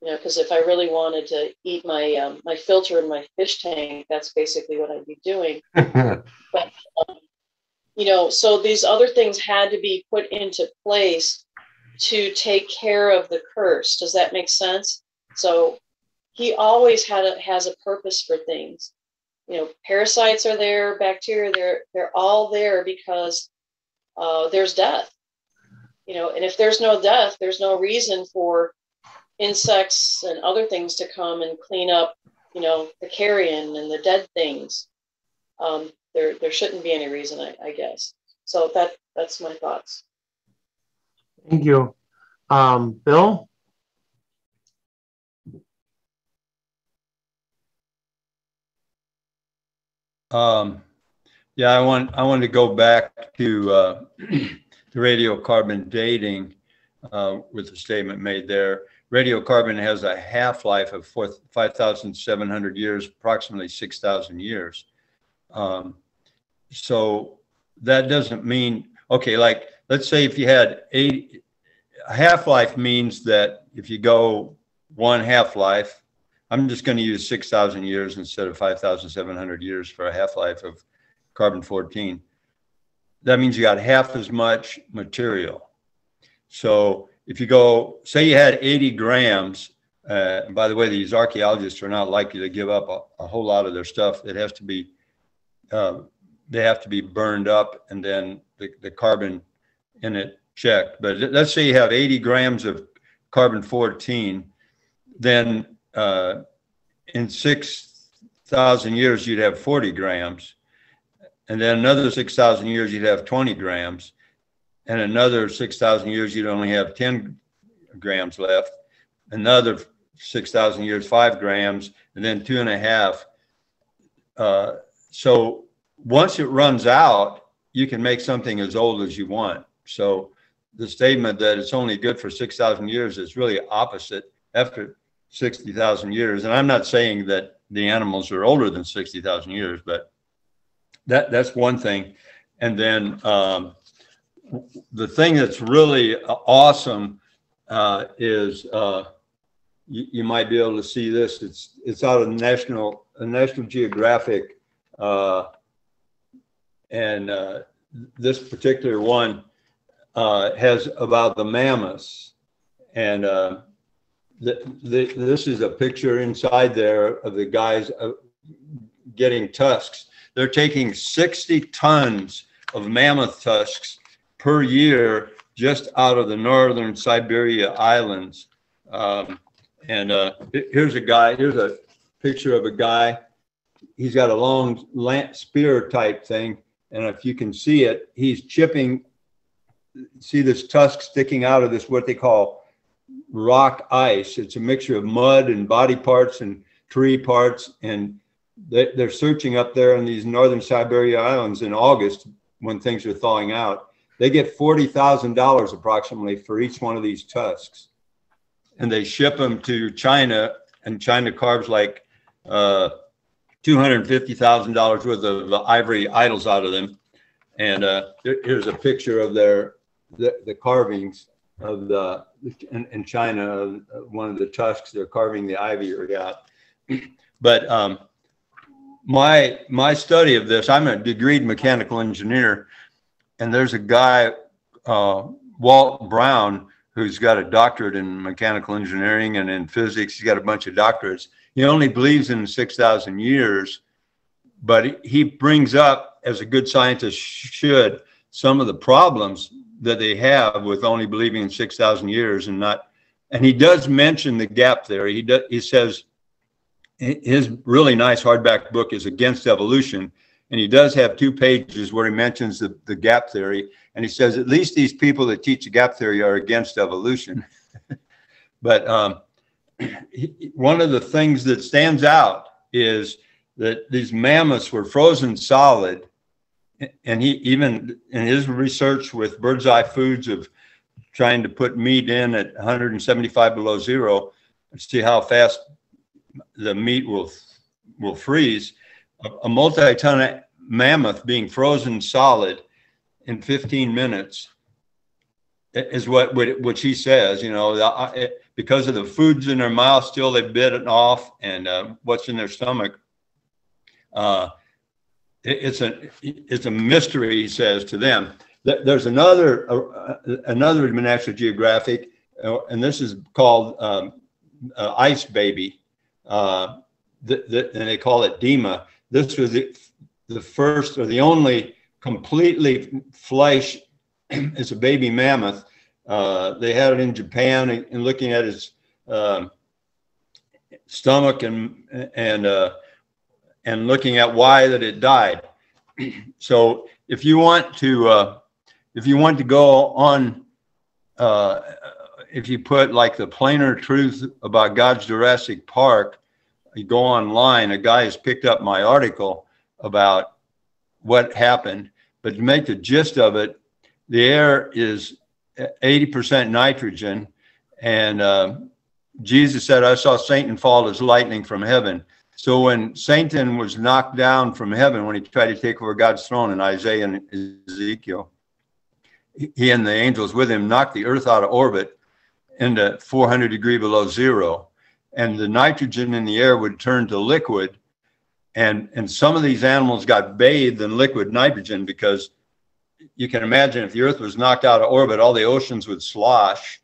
D: you know, because if I really wanted to eat my um, my filter in my fish tank, that's basically what I'd be doing. but um, you know, so these other things had to be put into place to take care of the curse. Does that make sense? So he always had a, has a purpose for things. You know, parasites are there, bacteria, they're they're all there because uh, there's death. You know, and if there's no death, there's no reason for insects and other things to come and clean up, you know, the carrion and the dead things. Um, there, there shouldn't be any reason, I, I guess. So that that's my thoughts.
C: Thank you, um, Bill.
E: Um, yeah, I want I want to go back to uh, the radiocarbon dating uh, with the statement made there radiocarbon has a half-life of 5,700 years, approximately 6,000 years. Um, so that doesn't mean, okay, like let's say if you had eight, half-life means that if you go one half-life, I'm just going to use 6,000 years instead of 5,700 years for a half-life of carbon 14. That means you got half as much material. So if you go, say you had 80 grams, uh, and by the way, these archaeologists are not likely to give up a, a whole lot of their stuff. It has to be, uh, they have to be burned up and then the, the carbon in it checked. But let's say you have 80 grams of carbon 14, then uh, in 6,000 years, you'd have 40 grams. And then another 6,000 years, you'd have 20 grams and another 6,000 years, you'd only have 10 grams left. Another 6,000 years, five grams, and then two and a half. Uh, so once it runs out, you can make something as old as you want. So the statement that it's only good for 6,000 years is really opposite after 60,000 years. And I'm not saying that the animals are older than 60,000 years, but that that's one thing. And then um, the thing that's really awesome uh, is uh, you, you might be able to see this. It's it's out of National uh, National Geographic, uh, and uh, this particular one uh, has about the mammoths, and uh, the, the, this is a picture inside there of the guys uh, getting tusks. They're taking 60 tons of mammoth tusks per year just out of the northern Siberia islands. Um, and uh, here's a guy, here's a picture of a guy. He's got a long lance spear type thing. And if you can see it, he's chipping, see this tusk sticking out of this, what they call rock ice. It's a mixture of mud and body parts and tree parts. And they're searching up there in these northern Siberia islands in August when things are thawing out. They get $40,000 approximately for each one of these tusks. And they ship them to China, and China carves like uh, $250,000 worth of ivory idols out of them. And uh, here's a picture of their the, the carvings of the in, in China, one of the tusks, they're carving the ivory out. but um, my my study of this, I'm a degreed mechanical engineer, and there's a guy, uh, Walt Brown, who's got a doctorate in mechanical engineering and in physics. He's got a bunch of doctorates. He only believes in 6,000 years, but he brings up, as a good scientist should, some of the problems that they have with only believing in 6,000 years and not. And he does mention the gap theory. He he says his really nice hardback book is Against Evolution, and he does have two pages where he mentions the, the gap theory, and he says at least these people that teach the gap theory are against evolution. but um, one of the things that stands out is that these mammoths were frozen solid and he even in his research with Birds Eye Foods of trying to put meat in at 175 below zero and see how fast the meat will will freeze. A, a multi-ton mammoth being frozen solid in 15 minutes is what what she says. You know, it, because of the foods in their mouth, still they bit it off, and uh, what's in their stomach. Uh, it's a it's a mystery, he says to them. There's another uh, another National Geographic, uh, and this is called um, uh, Ice Baby, uh, and they call it Dima. This was the, the first or the only completely flesh. as a baby mammoth. Uh, they had it in Japan, and, looking at his um, stomach and and uh, and looking at why that it died. so if you want to, uh, if you want to go on, uh, if you put like the plainer truth about God's Jurassic Park, go online. A guy has picked up my article about what happened, but to make the gist of it, the air is 80% nitrogen, and uh, Jesus said, "I saw Satan fall as lightning from heaven." So when Satan was knocked down from heaven, when he tried to take over God's throne in Isaiah and Ezekiel, he and the angels with him knocked the earth out of orbit into 400 degree below zero. And the nitrogen in the air would turn to liquid. And, and some of these animals got bathed in liquid nitrogen because you can imagine if the earth was knocked out of orbit, all the oceans would slosh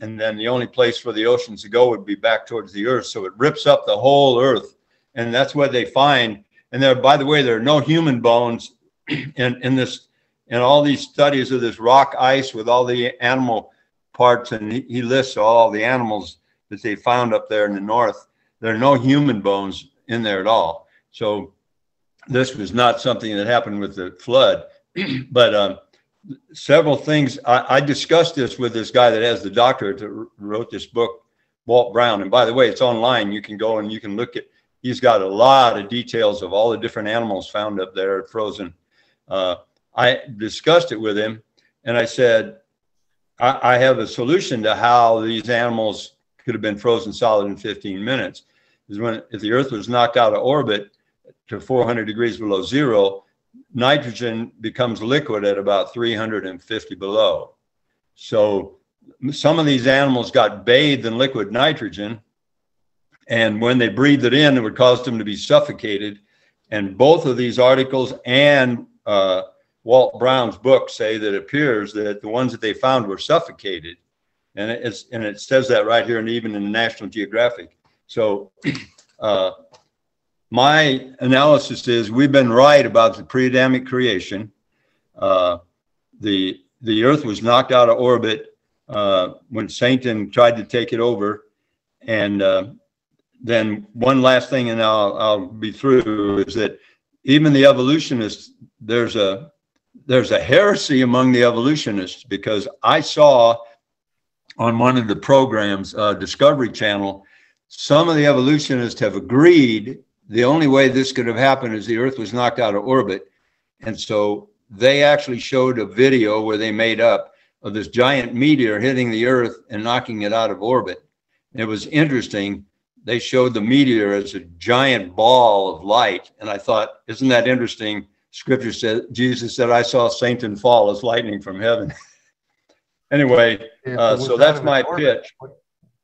E: and then the only place for the oceans to go would be back towards the earth. So it rips up the whole earth and that's what they find. And there, by the way, there are no human bones in, in this, in all these studies of this rock ice with all the animal parts, and he, he lists all the animals that they found up there in the north. There are no human bones in there at all. So this was not something that happened with the flood, but um, several things. I, I, discussed this with this guy that has the doctorate that wrote this book, Walt Brown. And by the way, it's online. You can go and you can look at he's got a lot of details of all the different animals found up there Frozen. Uh, I discussed it with him, and I said, I, I, have a solution to how these animals could have been frozen solid in 15 minutes. Is when if the Earth was knocked out of orbit to 400 degrees below zero, nitrogen becomes liquid at about 350 below. So some of these animals got bathed in liquid nitrogen And when they breathed it in, it would cause them to be suffocated. And both of these articles and uh, Walt Brown's book say that it appears that the ones that they found were suffocated. And it's and it says that right here, and even in the National Geographic. So uh, my analysis is we've been right about the pre-Adamic creation. Uh, the the Earth was knocked out of orbit uh, when Satan tried to take it over, and uh, then one last thing, and I'll I'll be through is that even the evolutionists there's a there's a heresy among the evolutionists because I saw on one of the programs, uh, Discovery Channel, some of the evolutionists have agreed the only way this could have happened is the Earth was knocked out of orbit. And so they actually showed a video where they made up of this giant meteor hitting the Earth and knocking it out of orbit. And it was interesting. They showed the meteor as a giant ball of light. And I thought, isn't that interesting? Scripture said, Jesus said, I saw Satan fall as lightning from heaven. anyway, uh, so that's my pitch.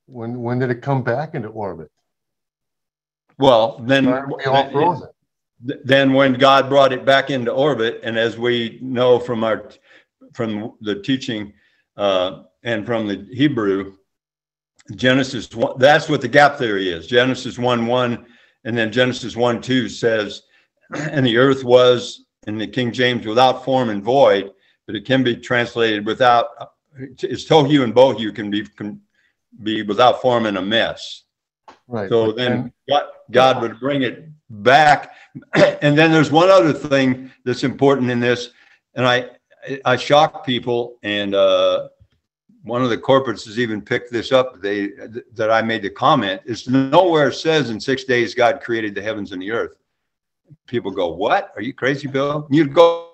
A: When, when did it come back into orbit?
E: Well, then, then when God brought it back into orbit, and as we know from our from the teaching uh, and from the Hebrew, Genesis one, that's what the gap theory is. Genesis one one, and then Genesis one two says, and the earth was in the King James without form and void, but it can be translated without. It's tohu and bohu can be can be without forming a mess. Right. So then God, God would bring it back. and then there's one other thing that's important in this, and I I shock people, and uh, one of the corporates has even picked this up. They that I made the comment is nowhere says in six days God created the heavens and the earth. People go, "What? Are you crazy, Bill?" You go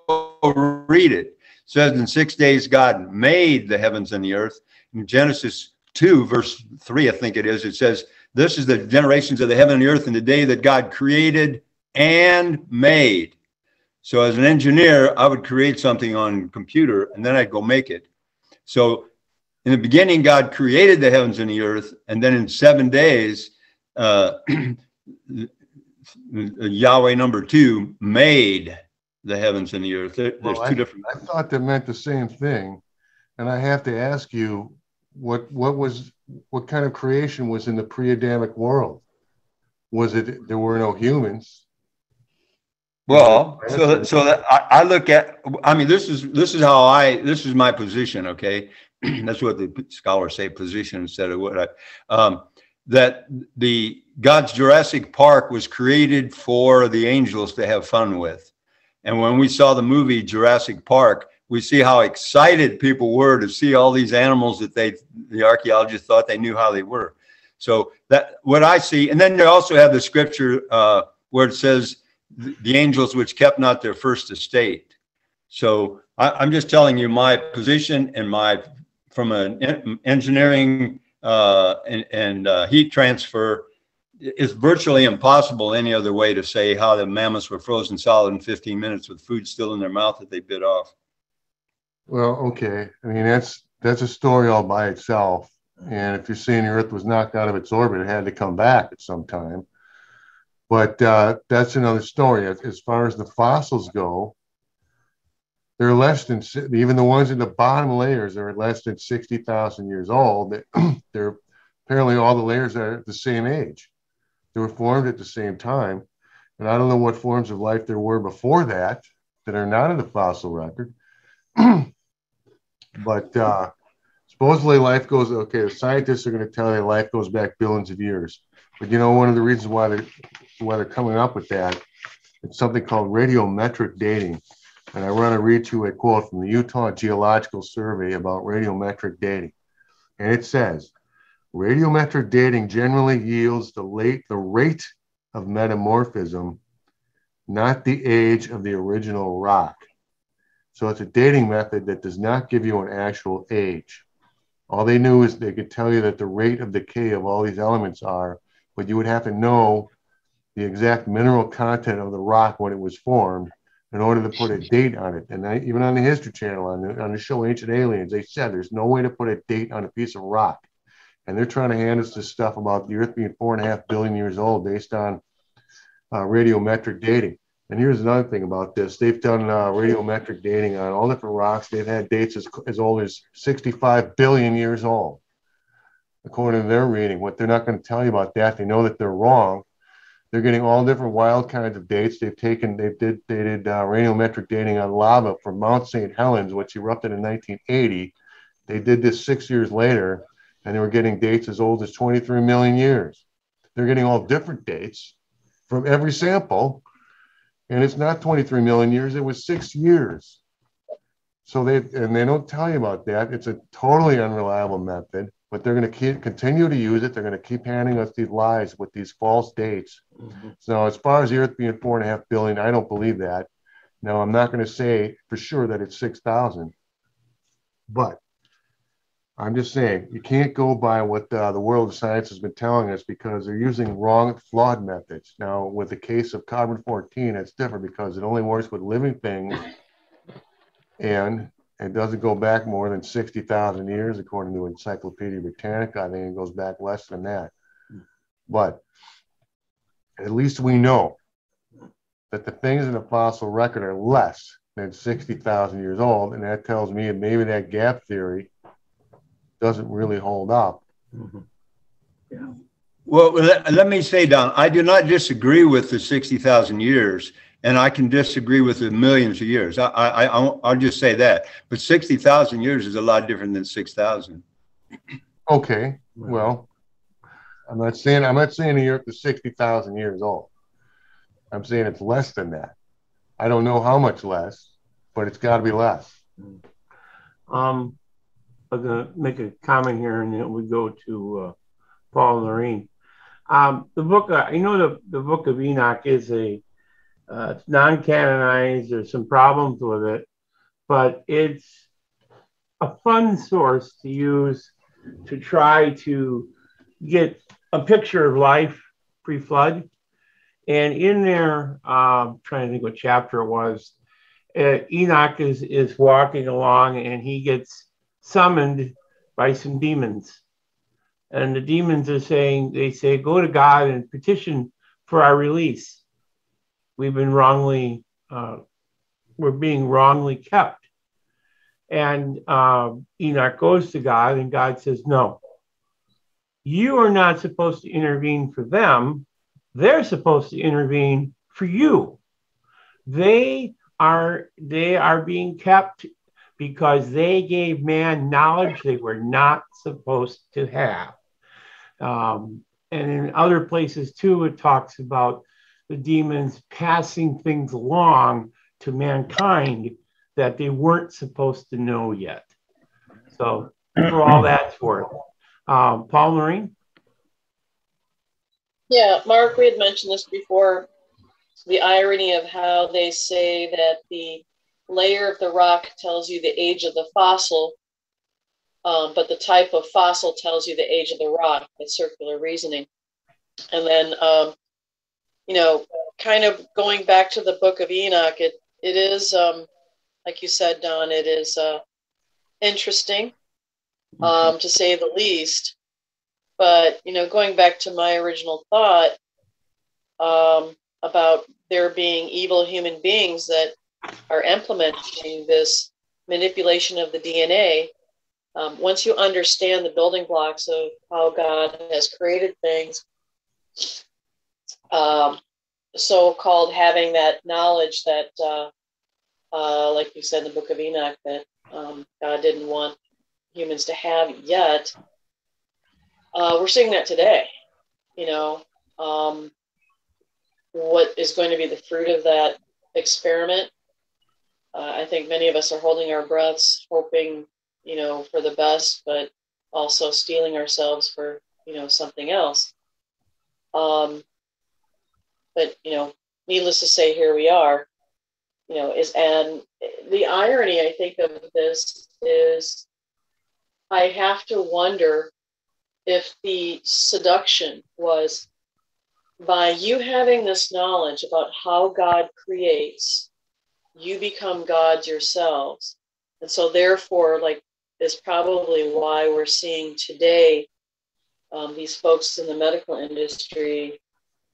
E: read it. Says in six days God made the heavens and the earth. In Genesis two, verse three, I think it is. It says this is the generations of the heaven and the earth in the day that God created and made. So as an engineer, I would create something on computer and then I'd go make it. So in the beginning, God created the heavens and the earth, and then in seven days, uh, Yahweh number two made the heavens and the earth. There, there's well, two I, different.
A: I thought that meant the same thing, and I have to ask you, what what was what kind of creation was in the pre-Adamic world? Was it there were no humans?
E: Well, so so that I, I look at. I mean, this is this is how I this is my position. Okay, that's what the scholars say position instead of what I. Um, that the God's Jurassic Park was created for the angels to have fun with, and when we saw the movie Jurassic Park, we see how excited people were to see all these animals that they the archaeologists thought they knew how they were. So that what i see and then they also have the scripture uh, where it says the angels which kept not their first estate. So I, am just telling you my position and my from an engineering uh, and, and uh, heat transfer it's virtually impossible any other way to say how the mammoths were frozen solid in 15 minutes with food still in their mouth that they bit off
A: well, okay. I mean, that's that's a story all by itself. And if you're saying the Earth was knocked out of its orbit, it had to come back at some time. But uh, that's another story. As, far as the fossils go, they're less than even the ones in the bottom layers are less than sixty thousand years old. They're apparently all the layers are the same age. They were formed at the same time, and I don't know what forms of life there were before that that are not in the fossil record. But uh, supposedly life goes okay. The scientists are going to tell you life goes back billions of years. But you know, one of the reasons why they're why they're coming up with that, it's something called radiometric dating. And I want to read you a quote from the Utah Geological Survey about radiometric dating. And it says, radiometric dating generally yields the late the rate of metamorphism, not the age of the original rock. So it's a dating method that does not give you an actual age. All they knew is they could tell you that the rate of decay of all these elements are, but you would have to know the exact mineral content of the rock when it was formed in order to put a date on it. And I, even on the History Channel, on the, on the show Ancient Aliens, they said there's no way to put a date on a piece of rock. And they're trying to hand us this stuff about the Earth being four and a half billion years old based on uh, radiometric dating. And here's another thing about this: they've done uh, radiometric dating on all different rocks. They've had dates as, as old as 65 billion years old, according to their reading. What they're not going to tell you about that, they know that they're wrong. They're getting all different wild kinds of dates. They've taken, they did, they did uh, radiometric dating on lava from Mount St. Helens, which erupted in 1980. They did this six years later, and they were getting dates as old as 23 million years. They're getting all different dates from every sample and it's not 23 million years it was six years. So they and they don't tell you about that. It's a totally unreliable method but they're going to keep continue to use it. They're going to keep handing us these lies with these false dates.
C: Mhm.
A: so as far as the earth being four and a half billion i don't believe that. Now i'm not going to say for sure that it's 6000 but i'm just saying you can't go by what uh, the world of science has been telling us because they're using wrong flawed methods now with the case of carbon 14 it's different because it only works with living things and it doesn't go back more than 60,000 years according to encyclopedia britannica i think it goes back less than that but at least we know that the things in the fossil record are less than 60,000 years old. And that tells me maybe that gap theory doesn't really hold up.
C: Mhm.
E: Well, let, let me say, Don, I do not disagree with the 60,000 years, and I can disagree with the millions of years. I, I, I, I'll just say that. But 60,000 years is a lot different than 6,000.
A: Okay, well, I'm not saying I'm not saying the Earth is 60,000 years old. I'm saying it's less than that. I don't know how much less, but it's got to be less.
C: Um, I'm gonna make a comment here, and then we go to uh, Paul and Lorraine. Um, the book, uh, you know, the, the book of Enoch is a uh, non-canonized. There's some problems with it, but it's a fun source to use to try to get a picture of life pre-flood. And in there, um, trying to think what chapter it was, uh, Enoch is is walking along and he gets summoned by some demons. And the demons are saying, they say, go to God and petition for our release. We've been wrongly, uh, we're being wrongly kept. And um, Enoch goes to God, and God says, no, you are not supposed to intervene for them. They're supposed to intervene for you. They are they are being kept because they gave man knowledge they were not supposed to have. Um, and in other places too, it talks about the demons passing things along to mankind that they weren't supposed to know yet. So for all that's worth. Um, Paul Marine?
D: Yeah, Mark, we had mentioned this before. The irony of how they say that the layer of the rock tells you the age of the fossil, um, but the type of fossil tells you the age of the rock. It's circular reasoning. And then, um, you know, kind of going back to the Book of Enoch, it it is, um, like you said, Don, it is uh, interesting, um, to say the least. But you know, going back to my original thought um, about there being evil human beings that are implementing this manipulation of the DNA. Um, once you understand the building blocks of how God has created things, um, so-called having that knowledge that, uh, uh, like you said in the Book of Enoch, that um, God didn't want humans to have yet. Uh, we're seeing that today. You know, um, what is going to be the fruit of that experiment? Uh, I think many of us are holding our breaths, hoping, you know, for the best, but also stealing ourselves for, you know, something else. Um, but you know, needless to say, here we are. You know, is and the irony I think of this is, I have to wonder if the seduction was by you having this knowledge about how God creates, you become gods yourselves. And so, therefore, like, is probably why we're seeing today um, these folks in the medical industry,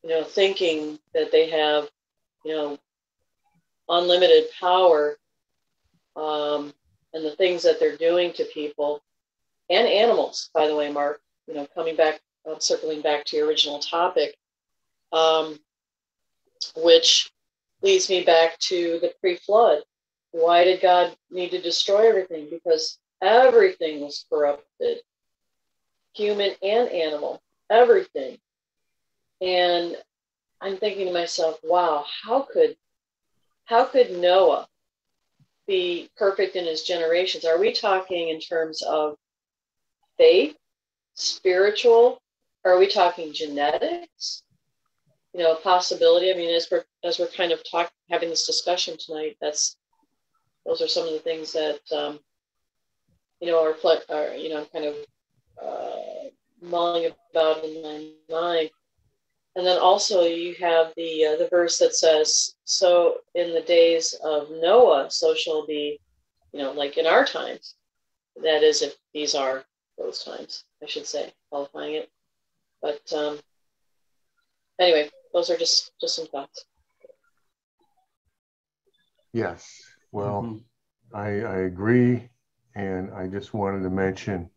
D: you know, thinking that they have, you know, unlimited power um, and the things that they're doing to people and animals, by the way, Mark, you know, coming back, uh, circling back to your original topic, um, which leads me back to the pre flood. Why did God need to destroy everything? Because everything was corrupted, human and animal, everything. And I'm thinking to myself, wow, how could how could Noah be perfect in his generations? Are we talking in terms of faith, spiritual? Are we talking genetics? You know, a possibility. I mean, as we're as we're kind of talking, having this discussion tonight, that's those are some of the things that um, you know are, are you know kind of uh, mulling about in my mind. And then also you have the uh, the verse that says, "So in the days of Noah, so shall be," you know, like in our times. That is, if these are those times, I should say, qualifying it. But um, anyway, those are just just some thoughts.
A: Yes. Well, mm-hmm. I, I agree. And I just wanted to mention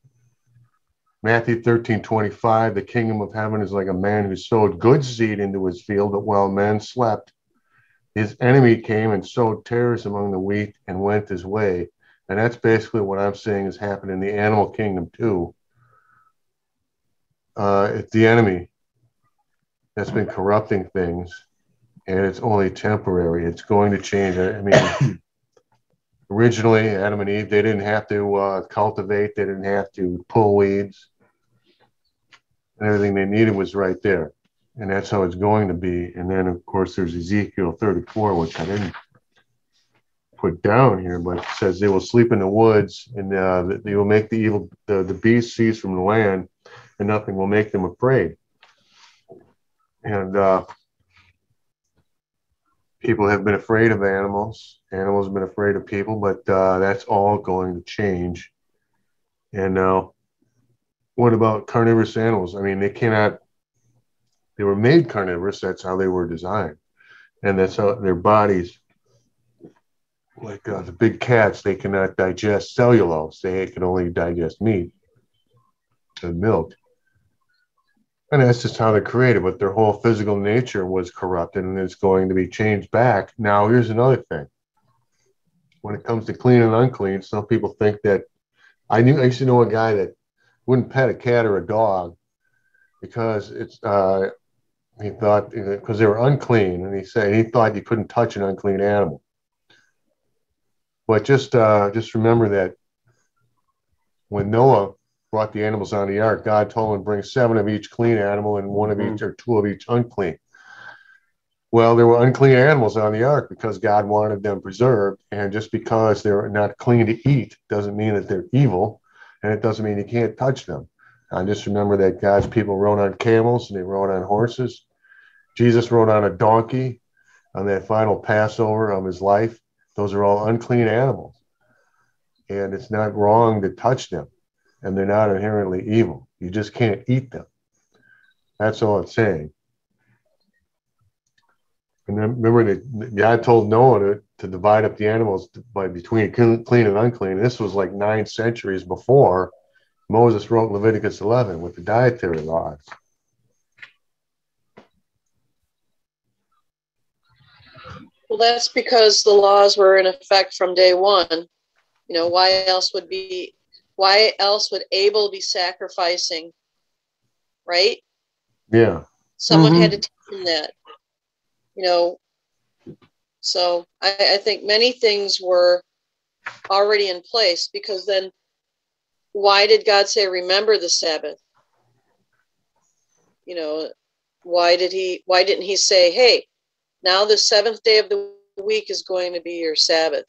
A: Matthew 13, 25, the kingdom of heaven is like a man who sowed good seed into his field, but while men slept, his enemy came and sowed tares among the wheat and went his way. And that's basically what I'm saying is happening in the animal kingdom too. Uh, it's the enemy that's been corrupting things, and it's only temporary. It's going to change. I mean, originally, Adam and Eve, they didn't have to uh, cultivate, they didn't have to pull weeds and everything they needed was right there. And that's how it's going to be. And then, of course, there's Ezekiel 34, which I didn't put down here, but it says they will sleep in the woods and uh, they will make the evil, the, the beast cease from the land, and nothing will make them afraid. And uh, people have been afraid of animals. Animals have been afraid of people, but uh, that's all going to change. And now what about carnivorous animals? I mean, they cannot, they were made carnivorous. That's how they were designed. And that's how their bodies, like uh, the big cats, they cannot digest cellulose. They can only digest meat and milk. And that's just how they're created, but their whole physical nature was corrupted and it's going to be changed back. Now, here's another thing. When it comes to clean and unclean, some people think that I knew I used to know a guy that wouldn't pet a cat or a dog because it's uh, he thought because they were unclean, and he said he thought you couldn't touch an unclean animal. But just uh, just remember that when Noah brought the animals on the ark, God told him bring seven of each clean animal and one of mm-hmm. each or two of each unclean. Well, there were unclean animals on the ark because God wanted them preserved, and just because they're not clean to eat doesn't mean that they're evil and it doesn't mean you can't touch them. I just remember that God's people rode on camels and they rode on horses. Jesus rode on a donkey on that final Passover of his life. Those are all unclean animals. And it's not wrong to touch them, and they're not inherently evil. You just can't eat them. That's all it's saying. And remember that God told Noah to, to divide up the animals by between clean and unclean. This was like nine centuries before Moses wrote Leviticus 11 with the dietary laws.
D: Well, that's because the laws were in effect from day one. You know, why else would be why else would Abel be sacrificing? Right?
A: Yeah.
D: Someone mm-hmm. had to teach him that you know, so I, I think many things were already in place because then why did God say, remember the Sabbath? You know, why did he, why didn't he say, hey, now the seventh day of the week is going to be your Sabbath?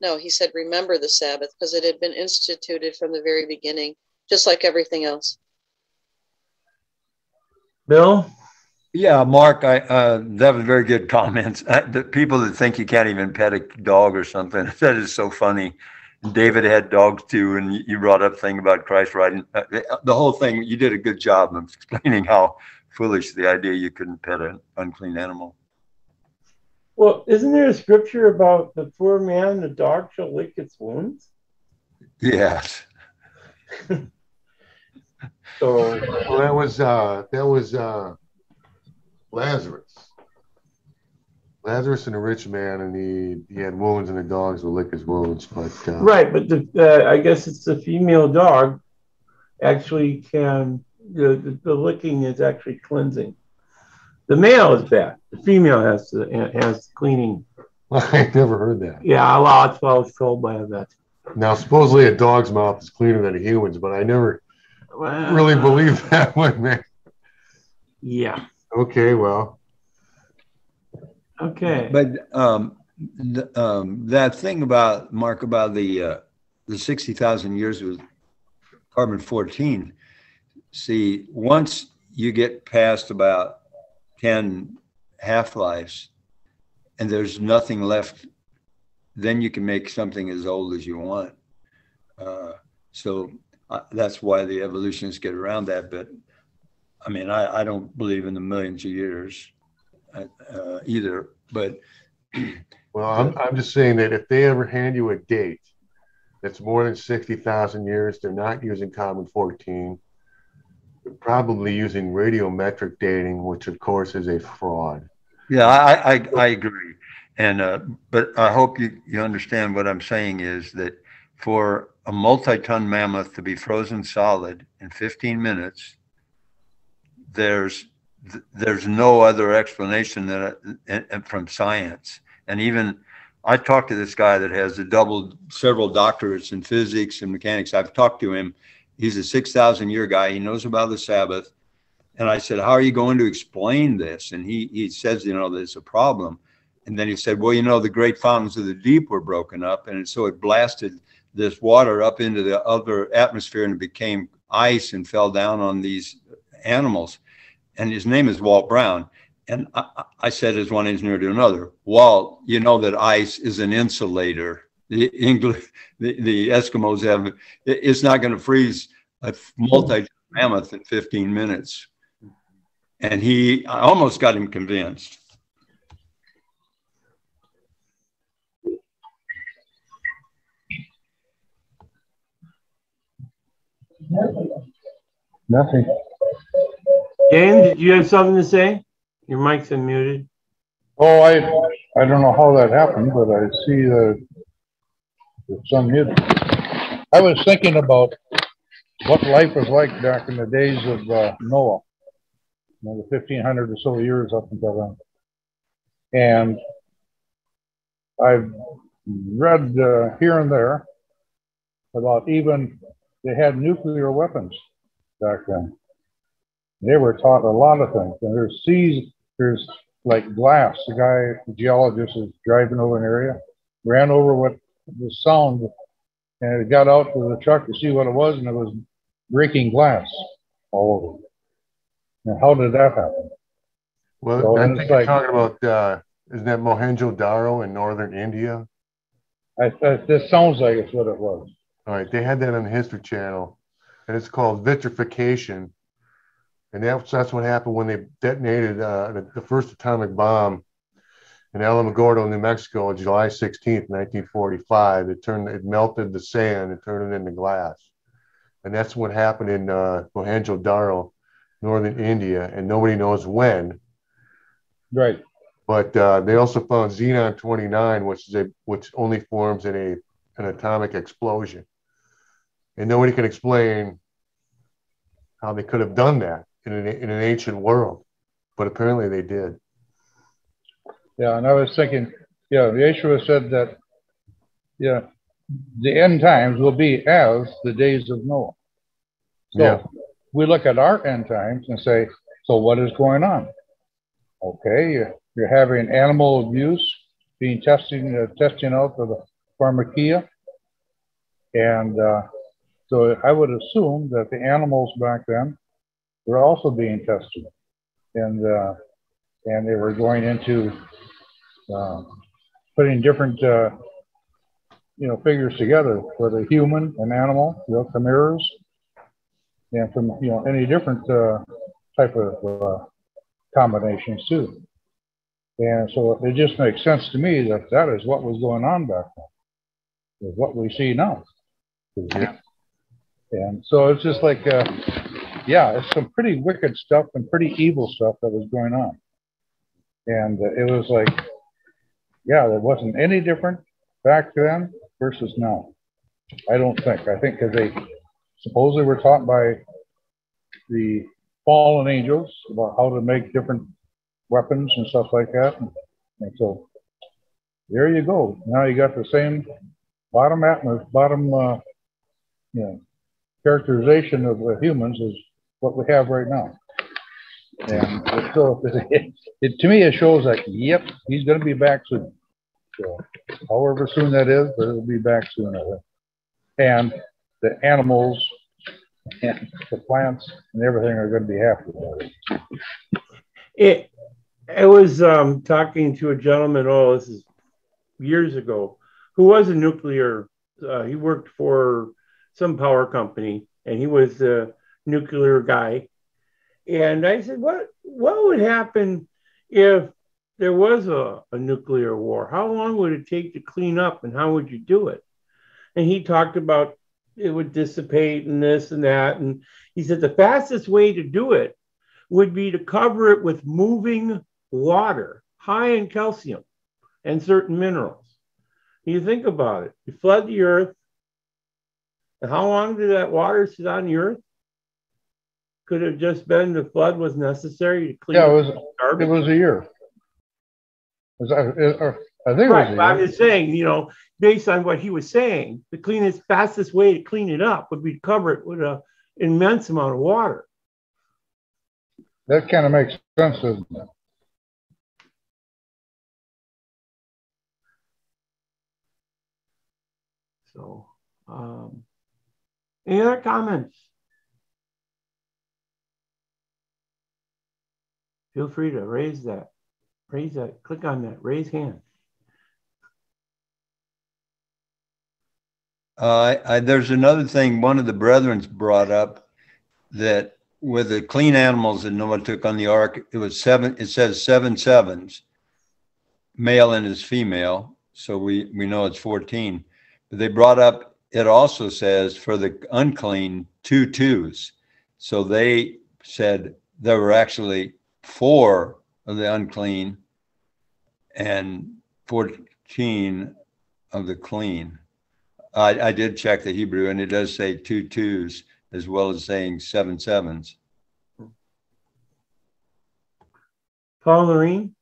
D: No, he said, remember the Sabbath because it had been instituted from the very beginning, just like everything else.
C: Bill?
E: Yeah, Mark, I, uh, that was very good comments. Uh, the people that think you can't even pet a dog or something, that is so funny. David had dogs too, and you- you brought up thing about Christ riding. uh, The whole thing, you did a good job of explaining how foolish the idea you couldn't pet an unclean animal.
C: Well, isn't there a scripture about the poor man, the dog shall lick its wounds?
E: Yes.
C: So,
A: Well, that was, uh, that was, uh, Lazarus. Lazarus and the rich man, and he, he had wounds, and the dogs would lick his wounds, but, uh,
C: right, but the, uh, I guess it's the female dog actually can, the, the, the licking is actually cleansing. The male is bad. The female has to, has cleaning.
A: I never heard that.
C: Yeah, well, that's what I was told by a vet.
A: Now, supposedly a dog's mouth is cleaner than a human's, but I never
C: Well,
A: really believed that one, man.
C: Yeah,
A: Okay, well,
C: okay.
E: But um, the, um, that thing about Mark about the uh, the sixty thousand years with carbon fourteen. See, once you get past about ten half lives, and there's nothing left, then you can make something as old as you want. Uh, so uh, that's why the evolutionists get around that. But I mean, I, I don't believe in the millions of years uh, uh, either. But
A: well, I'm, I'm just saying that if they ever hand you a date that's more than 60,000 years, they're not using carbon 14. Probably using radiometric dating, which of course is a fraud.
E: yeah, I, I, I agree. And uh, but I hope you, you understand what I'm saying is that for a multi-ton mammoth to be frozen solid in 15 minutes, there's there's no other explanation I- and from science. And even I talked to this guy that has a double several doctorates in physics and mechanics. I've talked to him. He's a 6,000 year guy. He knows about the Sabbath. And I said, How are you going to explain this? And he, he says, You know, there's a problem. And then he said, Well, you know, the great fountains of the deep were broken up. And so it blasted this water up into the other atmosphere and it became ice and fell down on these animals. And his name is Walt Brown. And I, I- I said, as one engineer to another, Walt, you know that ice is an insulator. The English, the, the Eskimos have, it- it's not going to freeze a multi mammoth in 15 minutes. And he, I almost got him convinced.
F: Nothing.
C: Dan, did you have something to say? Your mic's unmuted.
F: Oh, I, I don't know how that happened, but I see the, it's unmuted. I was thinking about what life was like back in the days of uh, Noah. You know, the fifteen hundred or so years up until then. And I've read uh, here and there about even, they had nuclear weapons back then. They were taught a lot of things, and there's seas, there's like glass. The guy, the geologist, is driving over an area, ran over what the sound, and it got out to the truck to see what it was, and it was breaking glass all over. And how did that happen?
A: Well,
F: So
A: I think you're
F: like-
A: talking about, uh, isn't that Mohenjo-Daro in northern India?
F: I, I, this sounds like it's what it was.
A: All right, they had that on the History Channel, and it's called vitrification. And that's that's what happened when they detonated uh, the, the first atomic bomb in Alamogordo, New Mexico, on July 16th, 1945. It turned it melted the sand and turned it into glass, and that's what happened in uh, Mohenjo-Daro, northern India, and nobody knows when.
F: Right.
A: But uh, they also found xenon 29, which is a which only forms in a an atomic explosion, and nobody can explain how they could have done that in an in an ancient world, but apparently they did.
F: Yeah, and I was thinking, yeah, Yeshua said that, yeah, the end times will be as the days of Noah. So
A: Yeah.
F: we look at our end times and say, so what is going on? Okay, you're, you're having animal abuse being testing uh, testing out for the pharmakia, and uh, so I would assume that the animals back then were also being tested, and uh, and they were going into uh, putting different uh, you know, figures together with a human, an animal, you know, chimeras, and from, you know, any different, uh, type of, uh, combinations too. And so it just makes sense to me that that is what was going on back then, is what we see now.
A: Yeah.
F: And so it's just like, uh, yeah, it's some pretty wicked stuff and pretty evil stuff that was going on. And uh, it was like, yeah, there wasn't any different back then versus now. I don't think. I think because they supposedly were taught by the fallen angels about how to make different weapons and stuff like that. And so there you go. Now you got the same bottom atmos, bottom, uh, you know, characterization of the humans as what we have right now. And so it, it, to me, it shows that, yep, he's going to be back soon. So, however soon that is, but it'll be back soon. And the animals and the plants and everything are going to be happy about it.
C: It, I was um, talking to a gentleman, oh, this is years ago, who was a nuclear, uh, he worked for some power company and he was a nuclear guy. And I said, what, what would happen if there was a, a nuclear war? How long would it take to clean up and how would you do it? And he talked about it would dissipate and this and that. And he said the fastest way to do it would be to cover it with moving water, high in calcium and certain minerals. You think about it, you flood the earth, and how long did that water sit on the earth? Could have just been the flood was necessary to clean
F: Yeah, it was, it was a year. Was that, it- or- I think it
C: Right,
F: was
C: but I'm just saying, you know, based on what he was saying, the cleanest, fastest way to clean it up would be to cover it with an immense amount of water.
F: That kind of makes sense, doesn't it?
C: So, um, any other comments? Feel free to raise that, raise that, click on that, raise hand.
E: Uh, I, there's another thing, one of the brethren's brought up that with the clean animals that Noah took on the ark, it was seven, it says seven sevens, male and his female. So we, we know it's 14. But they brought up, it also says for the unclean, two twos. So they said there were actually four of the unclean and 14 of the clean. I, I did check the Hebrew and it does say two twos as well as saying seven sevens.
C: Paul Lorraine?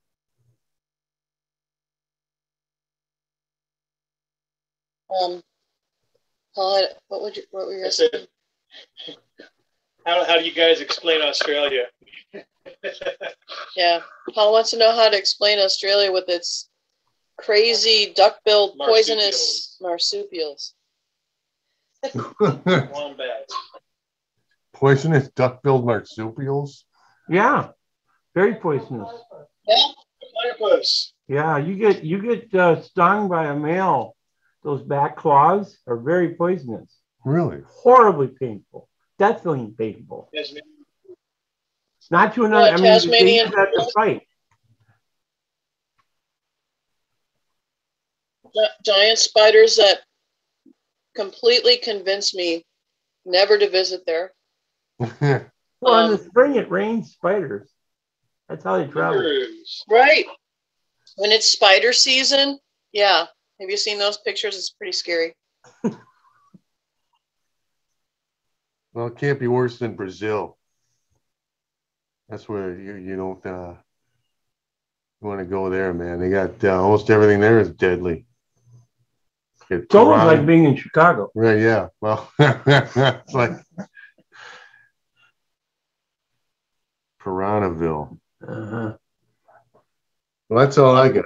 D: Um, Paul, what would you, what were you asking?
G: how, how do you guys explain Australia?
D: Yeah, Paul wants to know how to explain Australia with its crazy duck-billed poisonous marsupials.
G: Wombats.
A: Poisonous duck-billed marsupials.
C: Yeah, very poisonous.
G: Platypus.
C: Yeah, you get you get uh, stung by a male. Those back claws are very poisonous,
A: Really?
C: horribly painful, deathly painful.
G: Yes, ma'am.
C: Not to another.
D: Yeah,
C: I mean, they
D: Tasmanian
C: use that to fight.
D: Giant spiders that completely convinced me never to visit there.
C: Well, in the
D: Um,
C: spring it rains spiders. That's how they travel.
D: Right. When it's spider season, yeah. Have you seen those pictures? It's pretty scary.
A: well, it can't be worse than Brazil. That's where you, you don't uh, want to go there, man. They got uh, almost everything there is deadly. Get
C: It's almost like being in Chicago.
A: Right, yeah. Well, it's like Piranhaville.
C: Uh-huh.
A: Well, that's all I got.